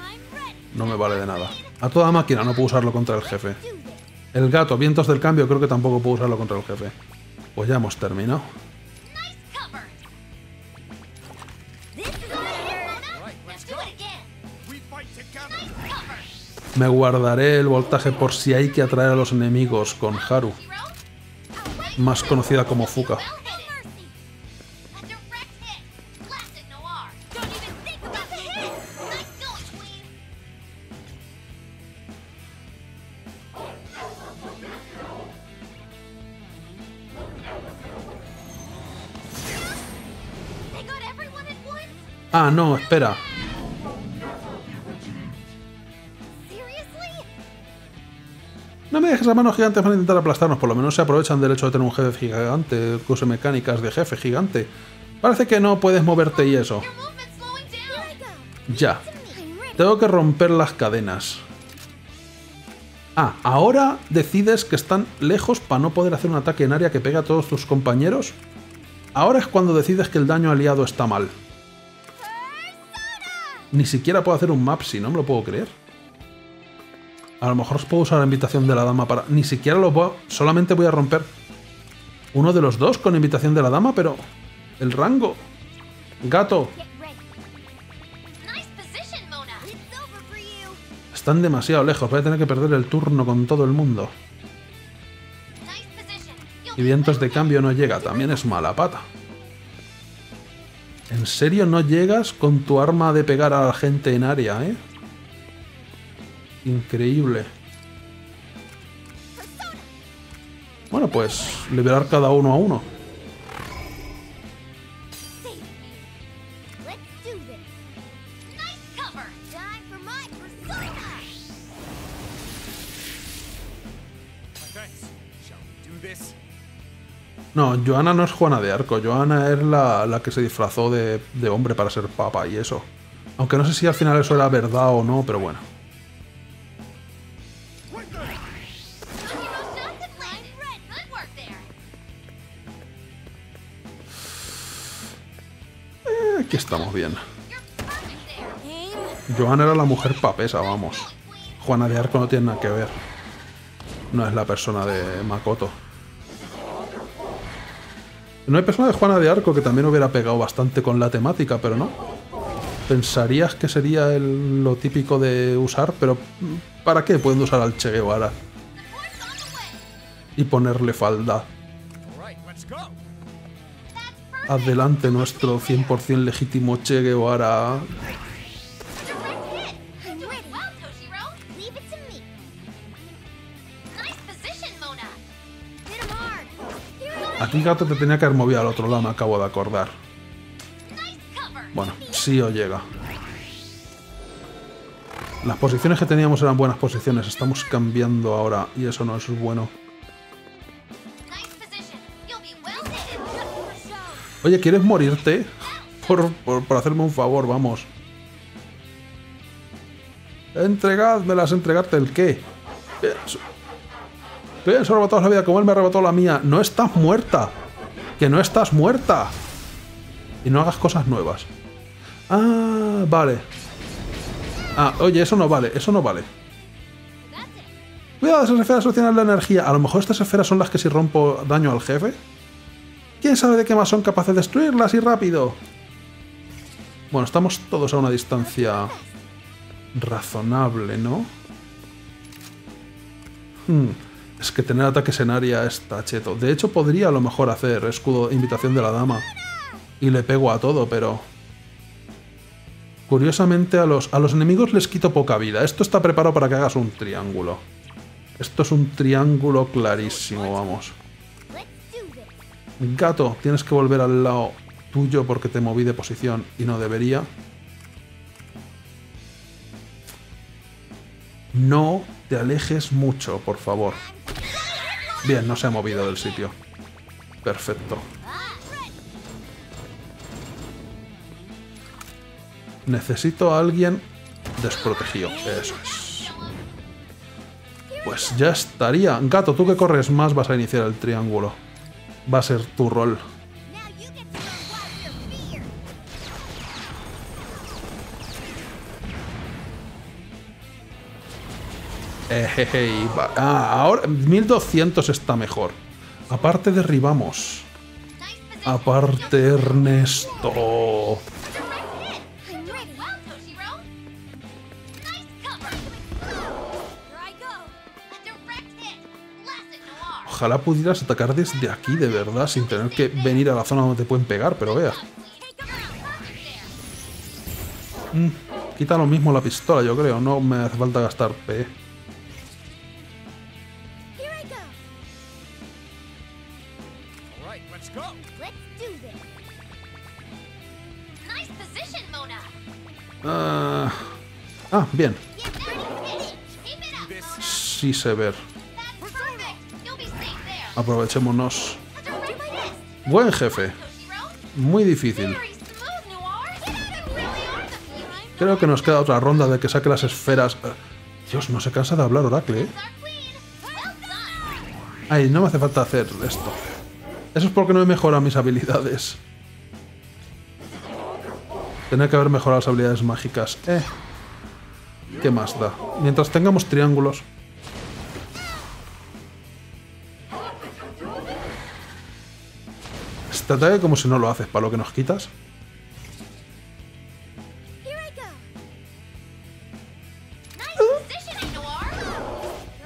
No me vale de nada. A toda máquina no puedo usarlo contra el jefe. El gato, vientos del cambio, creo que tampoco puedo usarlo contra el jefe. Pues ya hemos terminado. Me guardaré el voltaje por si hay que atraer a los enemigos con Haru, más conocida como Fuka. Ah, no, espera. No me dejes a manos gigantes van a intentar aplastarnos. Por lo menos se aprovechan del hecho de tener un jefe gigante. Cosas mecánicas de jefe gigante. Parece que no puedes moverte y eso. Ya. Tengo que romper las cadenas. Ah, ahora decides que están lejos para no poder hacer un ataque en área que pegue a todos tus compañeros. Ahora es cuando decides que el daño aliado está mal. Ni siquiera puedo hacer un map si no me lo puedo creer. A lo mejor os puedo usar la invitación de la dama para... Ni siquiera lo puedo... Solamente voy a romper uno de los dos con invitación de la dama, pero... El rango. Gato. Están demasiado lejos. Voy a tener que perder el turno con todo el mundo. Y vientos de cambio no llega. También es mala pata. ¿En serio no llegas con tu arma de pegar a la gente en área, eh? Increíble. Bueno, pues liberar cada uno a uno. No, Joana no es Juana de Arco. Joana es la, la que se disfrazó de, de hombre para ser papa y eso. Aunque no sé si al final eso era verdad o no, pero bueno. Eh, aquí estamos bien. Joana era la mujer papesa, vamos. Juana de Arco no tiene nada que ver. No es la persona de Makoto. No hay persona de Juana de Arco que también hubiera pegado bastante con la temática, pero no. Pensarías que sería lo típico de usar, pero ¿para qué pueden usar al Che Guevara? Y ponerle falda. Adelante nuestro 100% legítimo Che Guevara. Aquí Gato te tenía que haber movido al otro lado, me acabo de acordar. Bueno, sí o llega. Las posiciones que teníamos eran buenas posiciones, estamos cambiando ahora y eso no es bueno. Oye, ¿quieres morirte? Por, por, hacerme un favor, vamos. Entregádmelas, entregarte el qué. Pienso, pienso arrebataros la vida como él me arrebató la mía. No estás muerta. Que no estás muerta. Y no hagas cosas nuevas. Ah, vale. Ah, oye, eso no vale, eso no vale. Cuidado, esas esferas solucionan la energía. A lo mejor estas esferas son las que si rompo daño al jefe. ¿Quién sabe de qué más son capaces de destruirlas y rápido? Bueno, estamos todos a una distancia razonable, ¿no? Hmm, Es que tener ataques en área está cheto. De hecho, podría a lo mejor hacer escudo invitación de la dama. Y le pego a todo, pero... Curiosamente a los, a los enemigos les quito poca vida. Esto está preparado para que hagas un triángulo. Esto es un triángulo clarísimo, vamos. Gato, tienes que volver al lado tuyo porque te moví de posición y no debería. No te alejes mucho, por favor. Bien, no se ha movido del sitio. Perfecto. Necesito a alguien desprotegido. Eso es. Pues ya estaría. Gato, tú que corres más vas a iniciar el triángulo. Va a ser tu rol. Ejeje, y va- ah, ahora 1200 está mejor. Aparte derribamos. Aparte Ernesto. Ojalá pudieras atacar desde aquí de verdad sin tener que venir a la zona donde te pueden pegar, pero vea. Mm, quita lo mismo la pistola, yo creo. No me hace falta gastar P. it up, Mona. Sí sé ver. Aprovechémonos. Buen jefe. Muy difícil. Creo que nos queda otra ronda de que saque las esferas. Eh, Dios, no se cansa de hablar Oracle, ¿eh? Ay, no me hace falta hacer esto. Eso es porque no he mejorado mis habilidades. Tener que haber mejorado las habilidades mágicas. Eh. ¿Qué más da? Mientras tengamos triángulos. Este ataque como si no lo haces, para lo que nos quitas.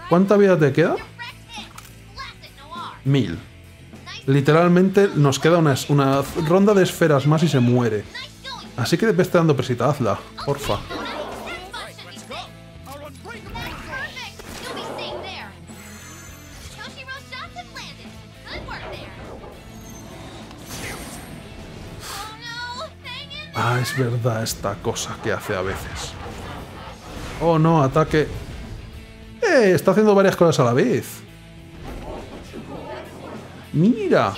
¿Cuánta vida te queda? Mil. Literalmente nos queda una ronda de esferas más y se muere. Así que estar dando presita, hazla, porfa. Ah, es verdad esta cosa que hace a veces. Oh no, ataque. ¡Eh! Está haciendo varias cosas a la vez. ¡Mira!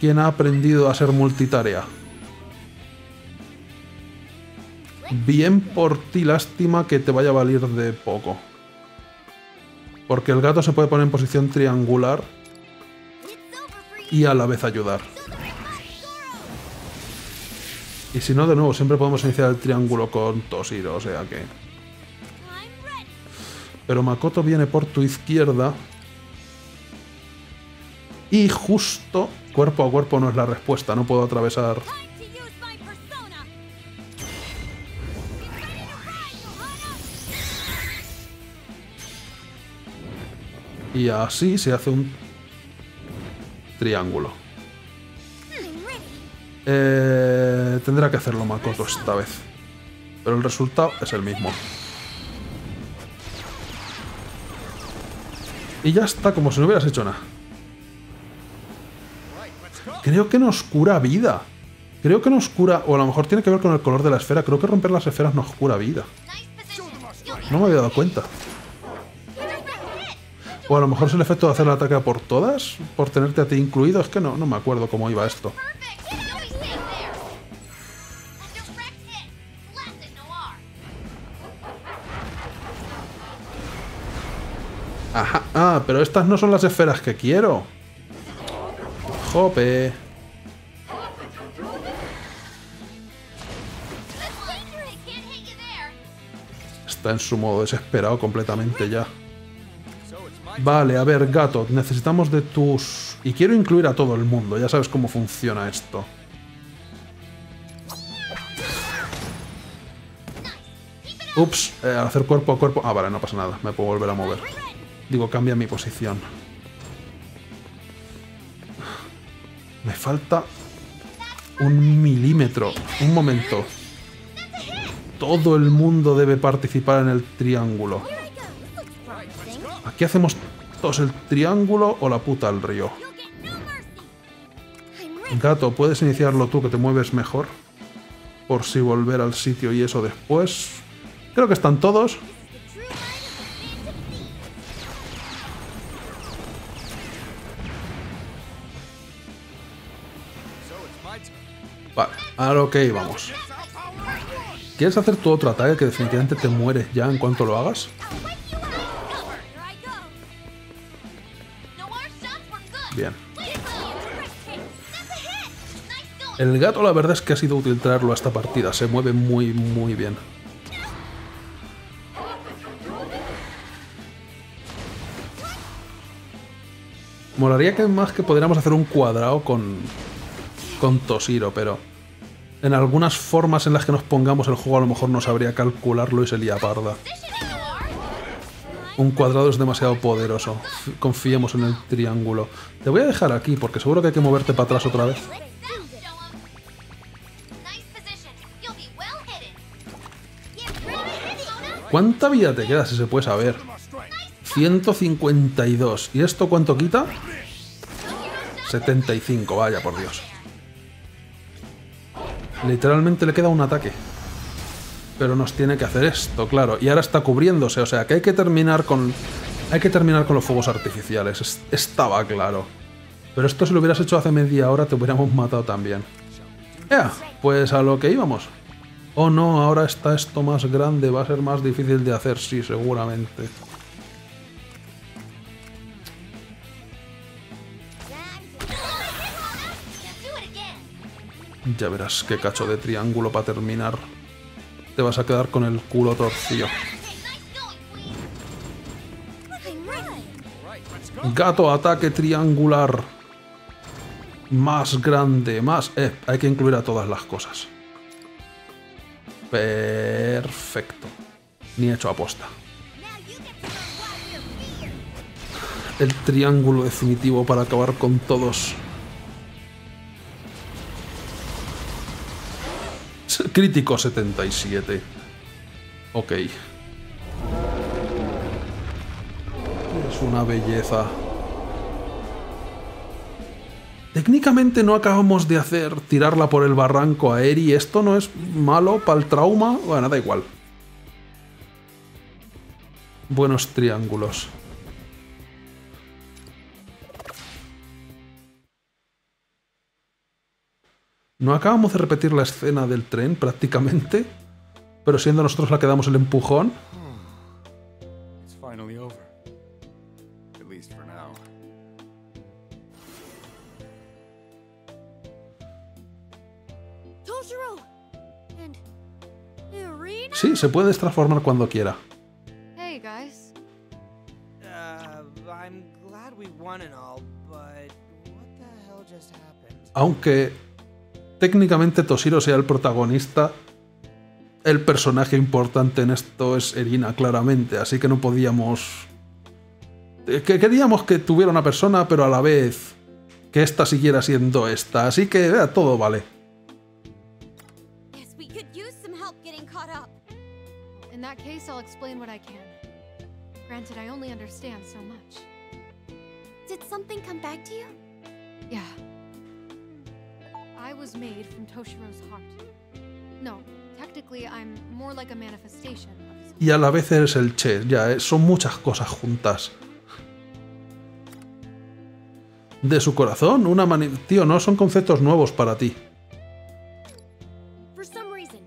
¿Quién ha aprendido a ser multitarea? Bien por ti, lástima que te vaya a valer de poco. Porque el gato se puede poner en posición triangular y a la vez ayudar. Y si no, de nuevo, siempre podemos iniciar el triángulo con Toshiro, o sea que... Pero Makoto viene por tu izquierda. Y justo cuerpo a cuerpo no es la respuesta, no puedo atravesar... Y así se hace un triángulo. Eh, tendrá que hacerlo Makoto esta vez. Pero el resultado es el mismo. Y ya está, como si no hubieras hecho nada. Creo que nos cura vida. Creo que nos cura... O a lo mejor tiene que ver con el color de la esfera. Creo que romper las esferas nos cura vida. No me había dado cuenta. O a lo mejor es el efecto de hacer el ataque por todas. Por tenerte a ti incluido. Es que no, no me acuerdo cómo iba esto. Ajá. Ah, pero estas no son las esferas que quiero. Jope. Está en su modo desesperado completamente ya. Vale, a ver, gato, necesitamos de tus... Y quiero incluir a todo el mundo, ya sabes cómo funciona esto. Ups, eh, al hacer cuerpo a cuerpo... Ah, vale, no pasa nada, me puedo volver a mover. Digo, cambia mi posición. Me falta un milímetro. Un momento. Todo el mundo debe participar en el triángulo. ¿Aquí hacemos todos el triángulo o la puta al río? Gato, ¿puedes iniciarlo tú que te mueves mejor? Por si volver al sitio y eso después. Creo que están todos. A lo que íbamos. ¿Quieres hacer tu otro ataque que definitivamente te mueres ya en cuanto lo hagas? Bien. El gato la verdad es que ha sido útil traerlo a esta partida. Se mueve muy, muy bien. Molaría que más que podríamos hacer un cuadrado con, con Toshiro, pero en algunas formas en las que nos pongamos el juego a lo mejor no sabría calcularlo y sería parda. Un cuadrado es demasiado poderoso. Confiemos en el triángulo. Te voy a dejar aquí porque seguro que hay que moverte para atrás otra vez. ¿Cuánta vida te queda si se puede saber? 152. ¿Y esto cuánto quita? 75, vaya por Dios. Literalmente le queda un ataque. Pero nos tiene que hacer esto, claro. Y ahora está cubriéndose, o sea que hay que terminar con... Hay que terminar con los fuegos artificiales. Estaba claro. Pero esto si lo hubieras hecho hace media hora te hubiéramos matado también. Ya, pues a lo que íbamos. Oh no, ahora está esto más grande, va a ser más difícil de hacer, sí, seguramente. Ya verás qué cacho de triángulo para terminar. Te vas a quedar con el culo torcido. Gato ataque triangular. Más grande, más... Eh, hay que incluir a todas las cosas. Perfecto. Ni hecho aposta. El triángulo definitivo para acabar con todos. Crítico 77. Ok. Es una belleza. Técnicamente no acabamos de hacer tirarla por el barranco a Eri. ¿Esto no es malo para el trauma? Bueno, da igual. Buenos triángulos. No acabamos de repetir la escena del tren prácticamente, pero siendo nosotros la que damos el empujón. It's finally over. At least for now. Toshiro! And Irina? Sí, se puede transformar cuando quiera. Hey, guys. Uh, I'm glad we won and all, but what the hell just happened? Aunque técnicamente Toshiro sea el protagonista, el personaje importante en esto es Erina, claramente, así que no podíamos... eh, Que queríamos que tuviera una persona, pero a la vez que esta siguiera siendo esta, así que eh, todo vale. Yes, we could use some help getting caught up. In that case, I'll explain what I can. Granted, I only understand so much. Did something come back to you? Yeah. I was made from Toshiro's heart. No, technically, I'm more like a manifestation of his Y a la vez eres el Che, ya, eh, son muchas cosas juntas. De su corazón, una mani... Tío, no son conceptos nuevos para ti. For some reason,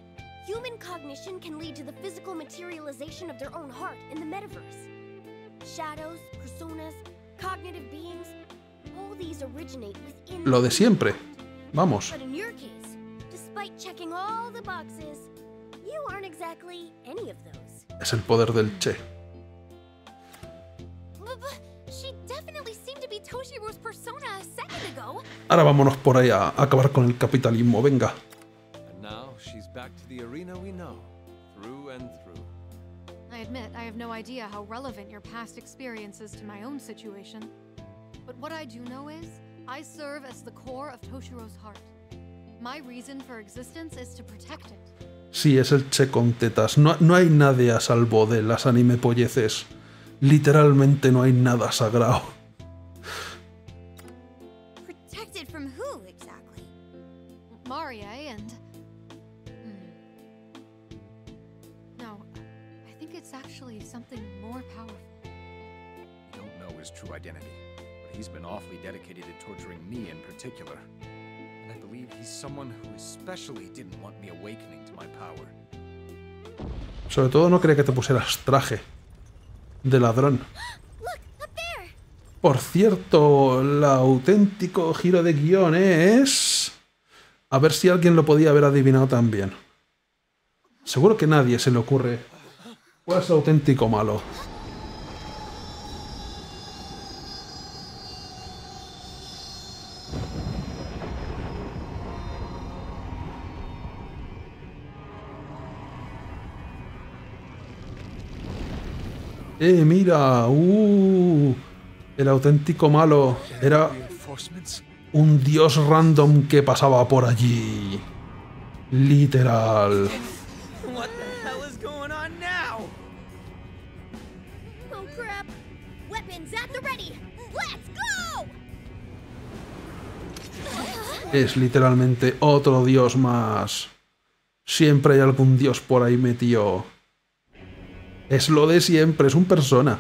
human cognition can lead to the physical materialization of their own heart in the metaverse. Shadows, personas, cognitive beings, all these originate within Lo de siempre. Vamos. But in your case, despite checking all the boxes, you aren't exactly any of those. Es el poder del Che. Ahora vámonos por ahí a acabar con el capitalismo, venga. And now she's back to the arena we know, through and through. I admit I have no idea how relevant your past experiences to my own situation. But what I do know is, I serve as the core of Toshiro's heart. My reason for existence is to protect it. Sí, es el Che con tetas. No, no hay nadie a salvo de las anime polleces. Literalmente no hay nada sagrado. Protected from who exactly? Marie and. Hmm. No, I think it's actually something more powerful. We don't know his true identity, he's been awfully dedicated to torturing me in particular. And I believe he's someone who especially didn't want me awakening to my power. Sobre todo no quería que te pusieras traje de ladrón. <gasps> Look, up there! Por cierto, el auténtico giro de guion es... A ver si alguien lo podía haber adivinado también. Seguro que nadie se le ocurre. ¿Cuál es el auténtico malo? Eh, mira, uh, el auténtico malo era un dios random que pasaba por allí. Literal. Oh crap! Weapons at the ready! Let's go! Es literalmente otro dios más. Siempre hay algún dios por ahí metido. Es lo de siempre, es un persona.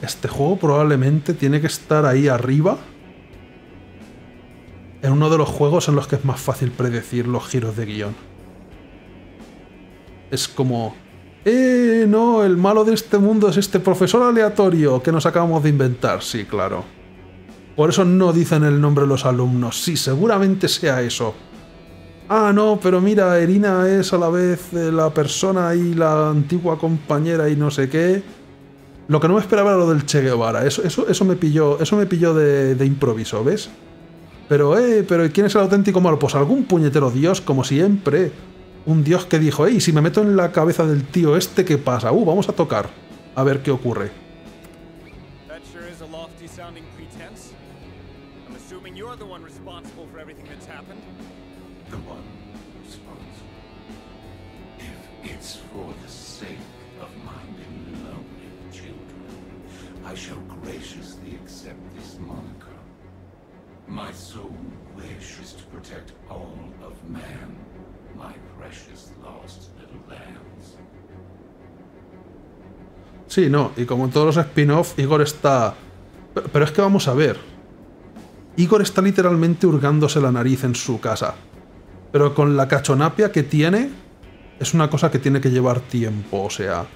Este juego probablemente tiene que estar ahí arriba. En uno de los juegos en los que es más fácil predecir los giros de guion. Es como... Eh, no, el malo de este mundo es este profesor aleatorio que nos acabamos de inventar. Sí, claro. Por eso no dicen el nombre de los alumnos. Sí, seguramente sea eso. Ah, no, pero mira, Erina es a la vez eh, la persona y la antigua compañera y no sé qué. Lo que no me esperaba era lo del Che Guevara. Eso, eso, eso me pilló, eso me de, de improviso, ¿ves? Pero, eh, pero ¿quién es el auténtico malo? Pues algún puñetero dios, como siempre. Un dios que dijo, hey, si me meto en la cabeza del tío este, ¿qué pasa? Uh, vamos a tocar. A ver qué ocurre. I shall My sole wish is to protect all of man, my precious lost little. Sí, no, y como en todos los spin-off, Igor está... Pero es que vamos a ver. Igor está literalmente hurgándose la nariz en su casa. Pero con la cachonapia que tiene, es una cosa que tiene que llevar tiempo, o sea...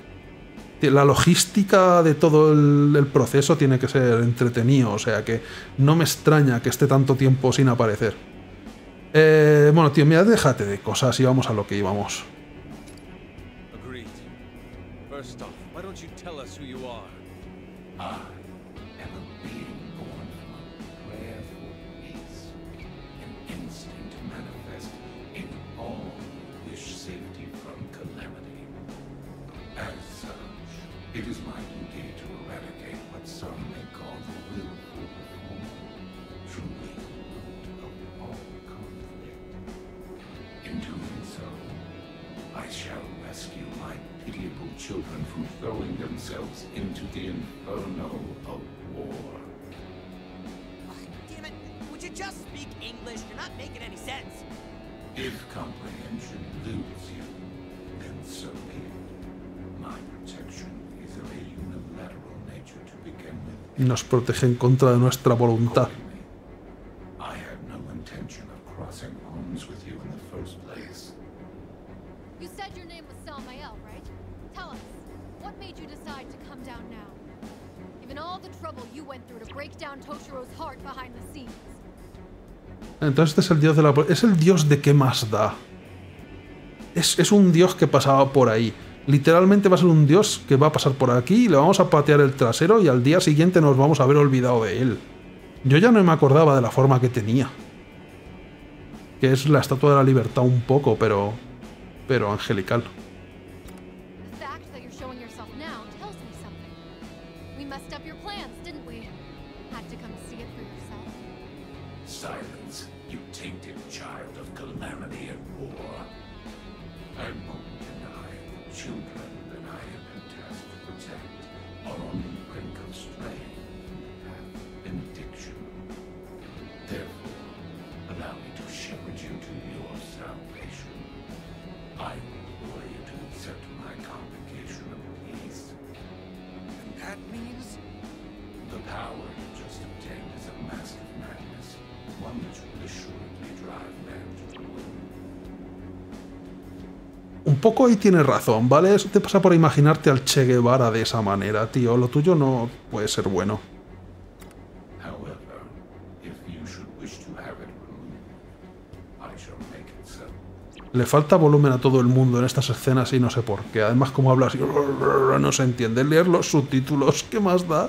La logística de todo el, proceso tiene que ser entretenido, o sea que no me extraña que esté tanto tiempo sin aparecer. Eh, bueno, tío, mira, déjate de cosas y vamos a lo que íbamos. Break down Toshiro's heart behind the scenes. Entonces este es el dios de la... Es el dios de qué más da. Es, es un dios que pasaba por ahí. Literalmente va a ser un dios que va a pasar por aquí y le vamos a patear el trasero y al día siguiente nos vamos a haber olvidado de él. Yo ya no me acordaba de la forma que tenía. Que es la estatua de la libertad un poco, pero... Pero angelical. Un poco ahí tienes razón, ¿vale? Eso te pasa por imaginarte al Che Guevara de esa manera, tío. Lo tuyo no puede ser bueno. Le falta volumen a todo el mundo en estas escenas y no sé por qué. Además, como habla así, no se entiende. Leer los subtítulos, ¿qué más da?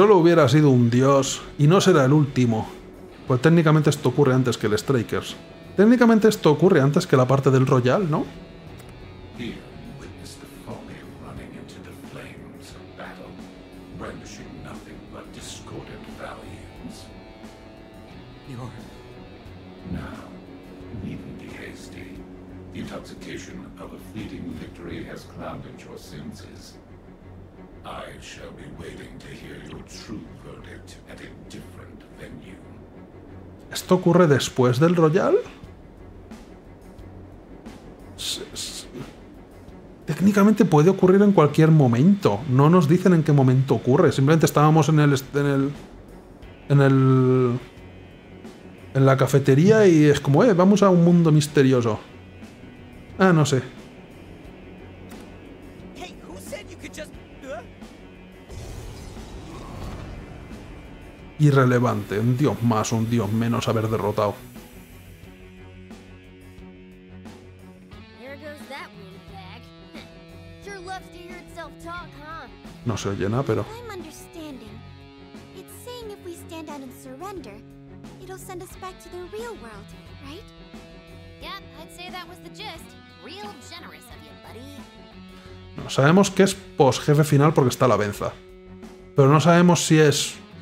Solo hubiera sido un dios, y no será el último, Pues técnicamente esto ocurre antes que el Strikers. Técnicamente esto ocurre antes que la parte del Royal, ¿no? Después del Royal? Técnicamente puede ocurrir en cualquier momento. No nos dicen en qué momento ocurre. Simplemente estábamos en el. en el. en el. en la cafetería y es como, eh, vamos a un mundo misterioso. Ah, no sé. Irrelevante. Un dios más, un dios menos haber derrotado. <laughs> No se oye nada, pero. No, sabemos que es post jefe final porque está la benza. Pero no sabemos si es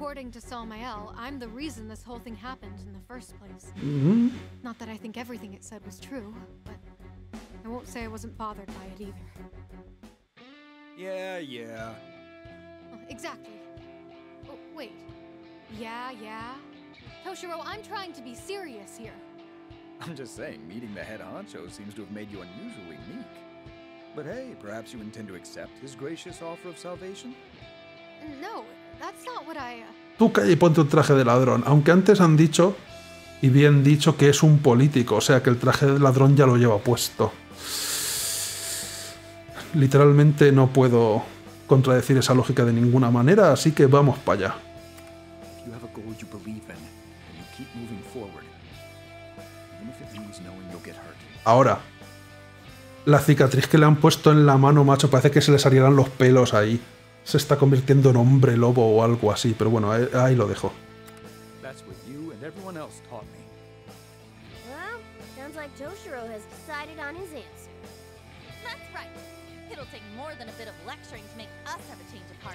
According to Salmael, I'm the reason this whole thing happened in the first place. Mhm. Not that I think everything it said was true, but I won't say I wasn't bothered by it either. Yeah, yeah. Oh, exactly. Oh, wait. Yeah, yeah. Toshiro, I'm trying to be serious here. I'm just saying, meeting the head honcho seems to have made you unusually meek. But hey, perhaps you intend to accept his gracious offer of salvation? No, Uh... Tú calla y ponte un traje de ladrón. Aunque antes han dicho, y bien dicho, que es un político. O sea que el traje de ladrón ya lo lleva puesto. Literalmente no puedo contradecir esa lógica de ninguna manera, así que vamos para allá. Ahora, la cicatriz que le han puesto en la mano, macho, parece que se le salieran los pelos ahí. Se está convirtiendo en hombre lobo o algo así, pero bueno, ahí, ahí lo dejo.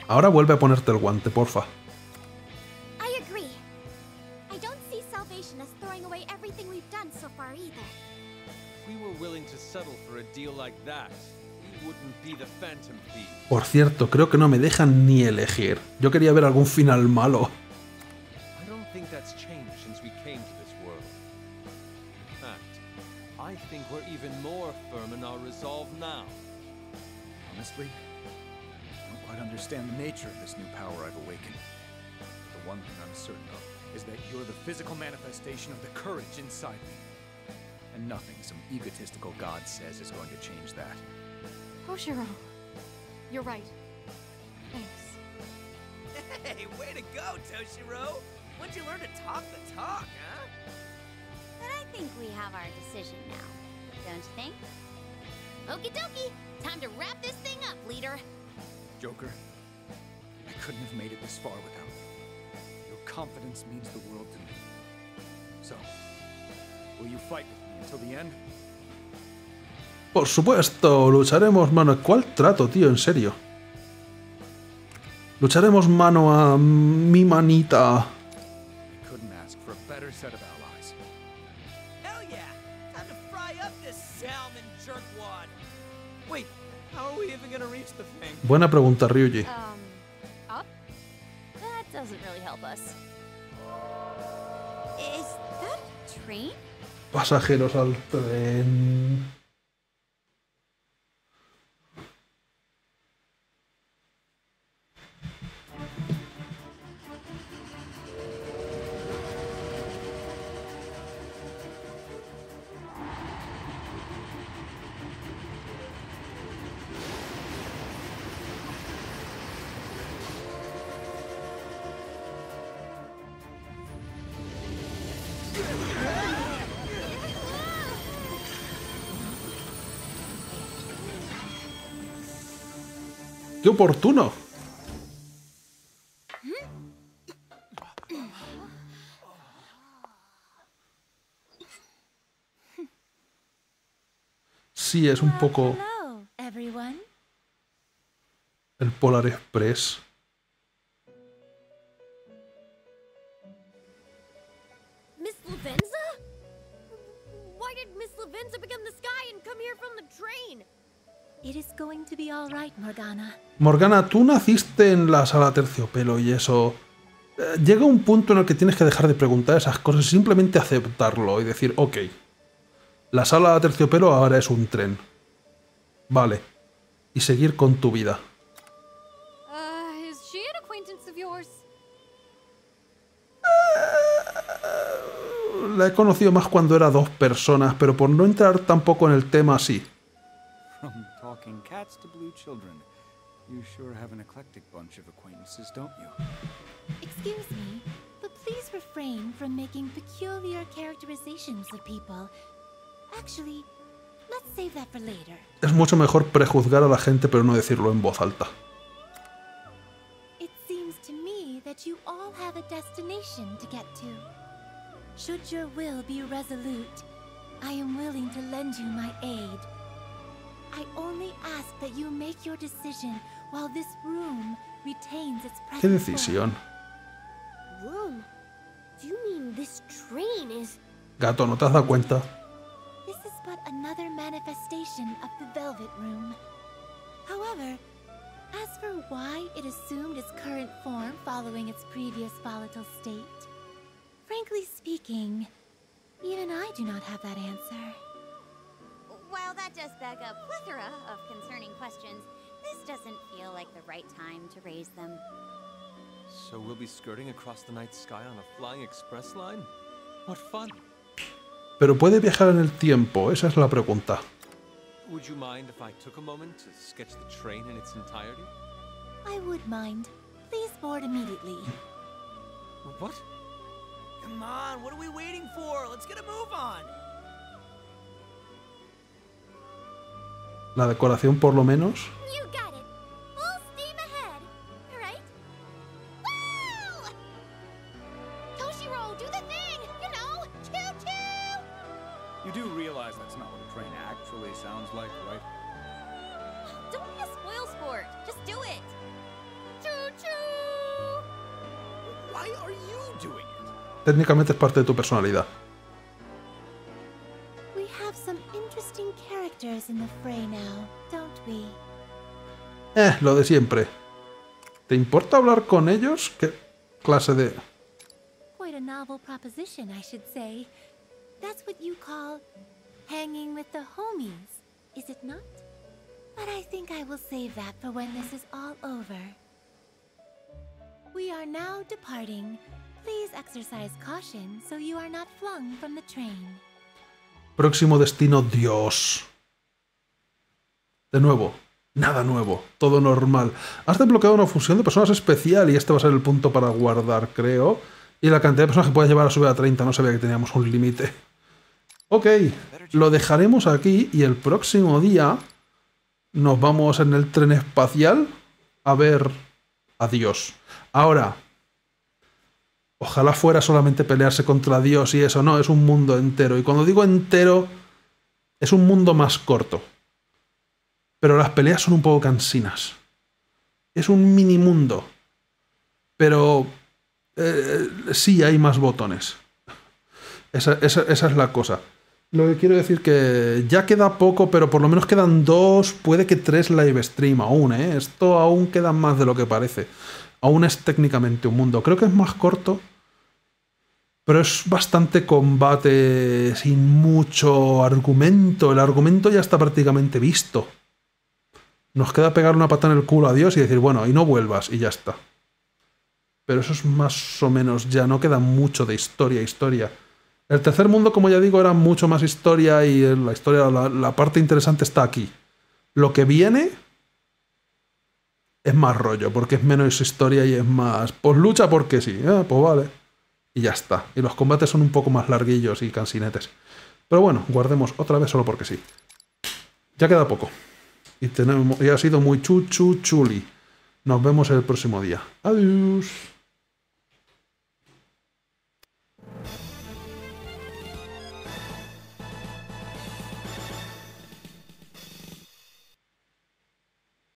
Ahora vuelve a ponerte el guante, porfa. I agree. I don't see salvation as throwing away everything we've done so far either. If we were willing to settle for a deal like that, Por cierto, creo que no me dejan ni elegir. Yo quería ver algún final malo. Understand the nature of this new power I've awakened. The one thing I'm certain of is that you're the physical manifestation of the courage inside me. And nothing some egotistical god says is going to change that. Toshiro, you're right. Thanks. Hey, way to go, Toshiro! When'd you learn to talk the talk, huh? But I think we have our decision now. Don't you think? Okie dokie. Time to wrap this thing up, leader. Joker, I couldn't have made it this far without you. Your confidence means the world to me. So, will you fight with me until the end? Por supuesto, lucharemos mano. ¿Cuál trato, tío? En serio. Lucharemos mano a mi manita. I couldn't ask for a better ¡Qué oportuno! Sí, es un poco el Polar Express. It is going to be all right, Morgana. Morgana, tú naciste en la sala terciopelo y eso... eh, Llega un punto en el que tienes que dejar de preguntar esas cosas y simplemente aceptarlo y decir, ok, la sala terciopelo ahora es un tren. Vale. Y seguir con tu vida. Uh, is she an acquaintance of yours? La he conocido más cuando era dos personas, pero por no entrar tampoco en el tema sí. From talking cats to blue children. You sure have an eclectic bunch of acquaintances, don't you? Excuse me, but please refrain from making peculiar characterizations of people. Actually, let's save that for later. Es mucho mejor prejuzgar a la gente pero no decirlo en voz alta. It seems to me that you all have a destination to get to. Should your will be resolute, I am willing to lend you my aid. I only ask that you make your decision while this room retains its present ¿Qué decisión? Room? Do you mean this train is. Gato, ¿no te has dado cuenta? This is but another manifestation of the Velvet Room. However, as for why it assumed its current form following its previous volatile state, frankly speaking, even I do not have that answer. While that does beg a plethora of concerning questions, this doesn't feel like the right time to raise them. So we'll be skirting across the night sky on a flying express line? What fun! Pero puede viajar en el tiempo, esa es la pregunta. Would you mind if I took a moment to sketch the train in its entirety? I would mind. Please board immediately. What? Come on, what are we waiting for? Let's get a move on. La decoración por lo menos. Técnicamente es parte de tu personalidad. Eh, lo de siempre. ¿Te importa hablar con ellos? ¿Qué clase de...? Quite a novel proposition, I should say. That's what you call hanging with the homies, is it not? But I think I will save that for when this is all over. We are now departing. Please exercise caution so you are not flung from the train. Próximo destino, Dios. De nuevo, nada nuevo, todo normal. Has desbloqueado una fusión de personas especial y este va a ser el punto para guardar, creo. Y la cantidad de personas que puedes llevar a subir a 30, no sabía que teníamos un límite. Ok, lo dejaremos aquí y el próximo día nos vamos en el tren espacial a ver a Dios. Ahora, ojalá fuera solamente pelearse contra Dios y eso, no, es un mundo entero. Y cuando digo entero, es un mundo más corto. Pero las peleas son un poco cansinas. Es un mini mundo. Pero eh, sí hay más botones. Esa, es la cosa. Lo que quiero decir que ya queda poco, pero por lo menos quedan dos, puede que tres live stream aún, ¿eh? Esto aún queda más de lo que parece. Aún es técnicamente un mundo. Creo que es más corto, pero es bastante combate sin mucho argumento. El argumento ya está prácticamente visto. Nos queda pegar una pata en el culo a Dios y decir, bueno, y no vuelvas, y ya está. Pero eso es más o menos, ya no queda mucho de historia, historia. El tercer mundo, como ya digo, era mucho más historia y la historia, la, parte interesante está aquí. Lo que viene es más rollo, porque es menos historia y es más. Pues lucha porque sí, ah, pues vale. y ya está. Y los combates son un poco más larguillos y cansinetes. Pero bueno, guardemos otra vez solo porque sí. Ya queda poco. Y, tenemos, y ha sido muy chu chu chuli. Nos vemos el próximo día. Adiós.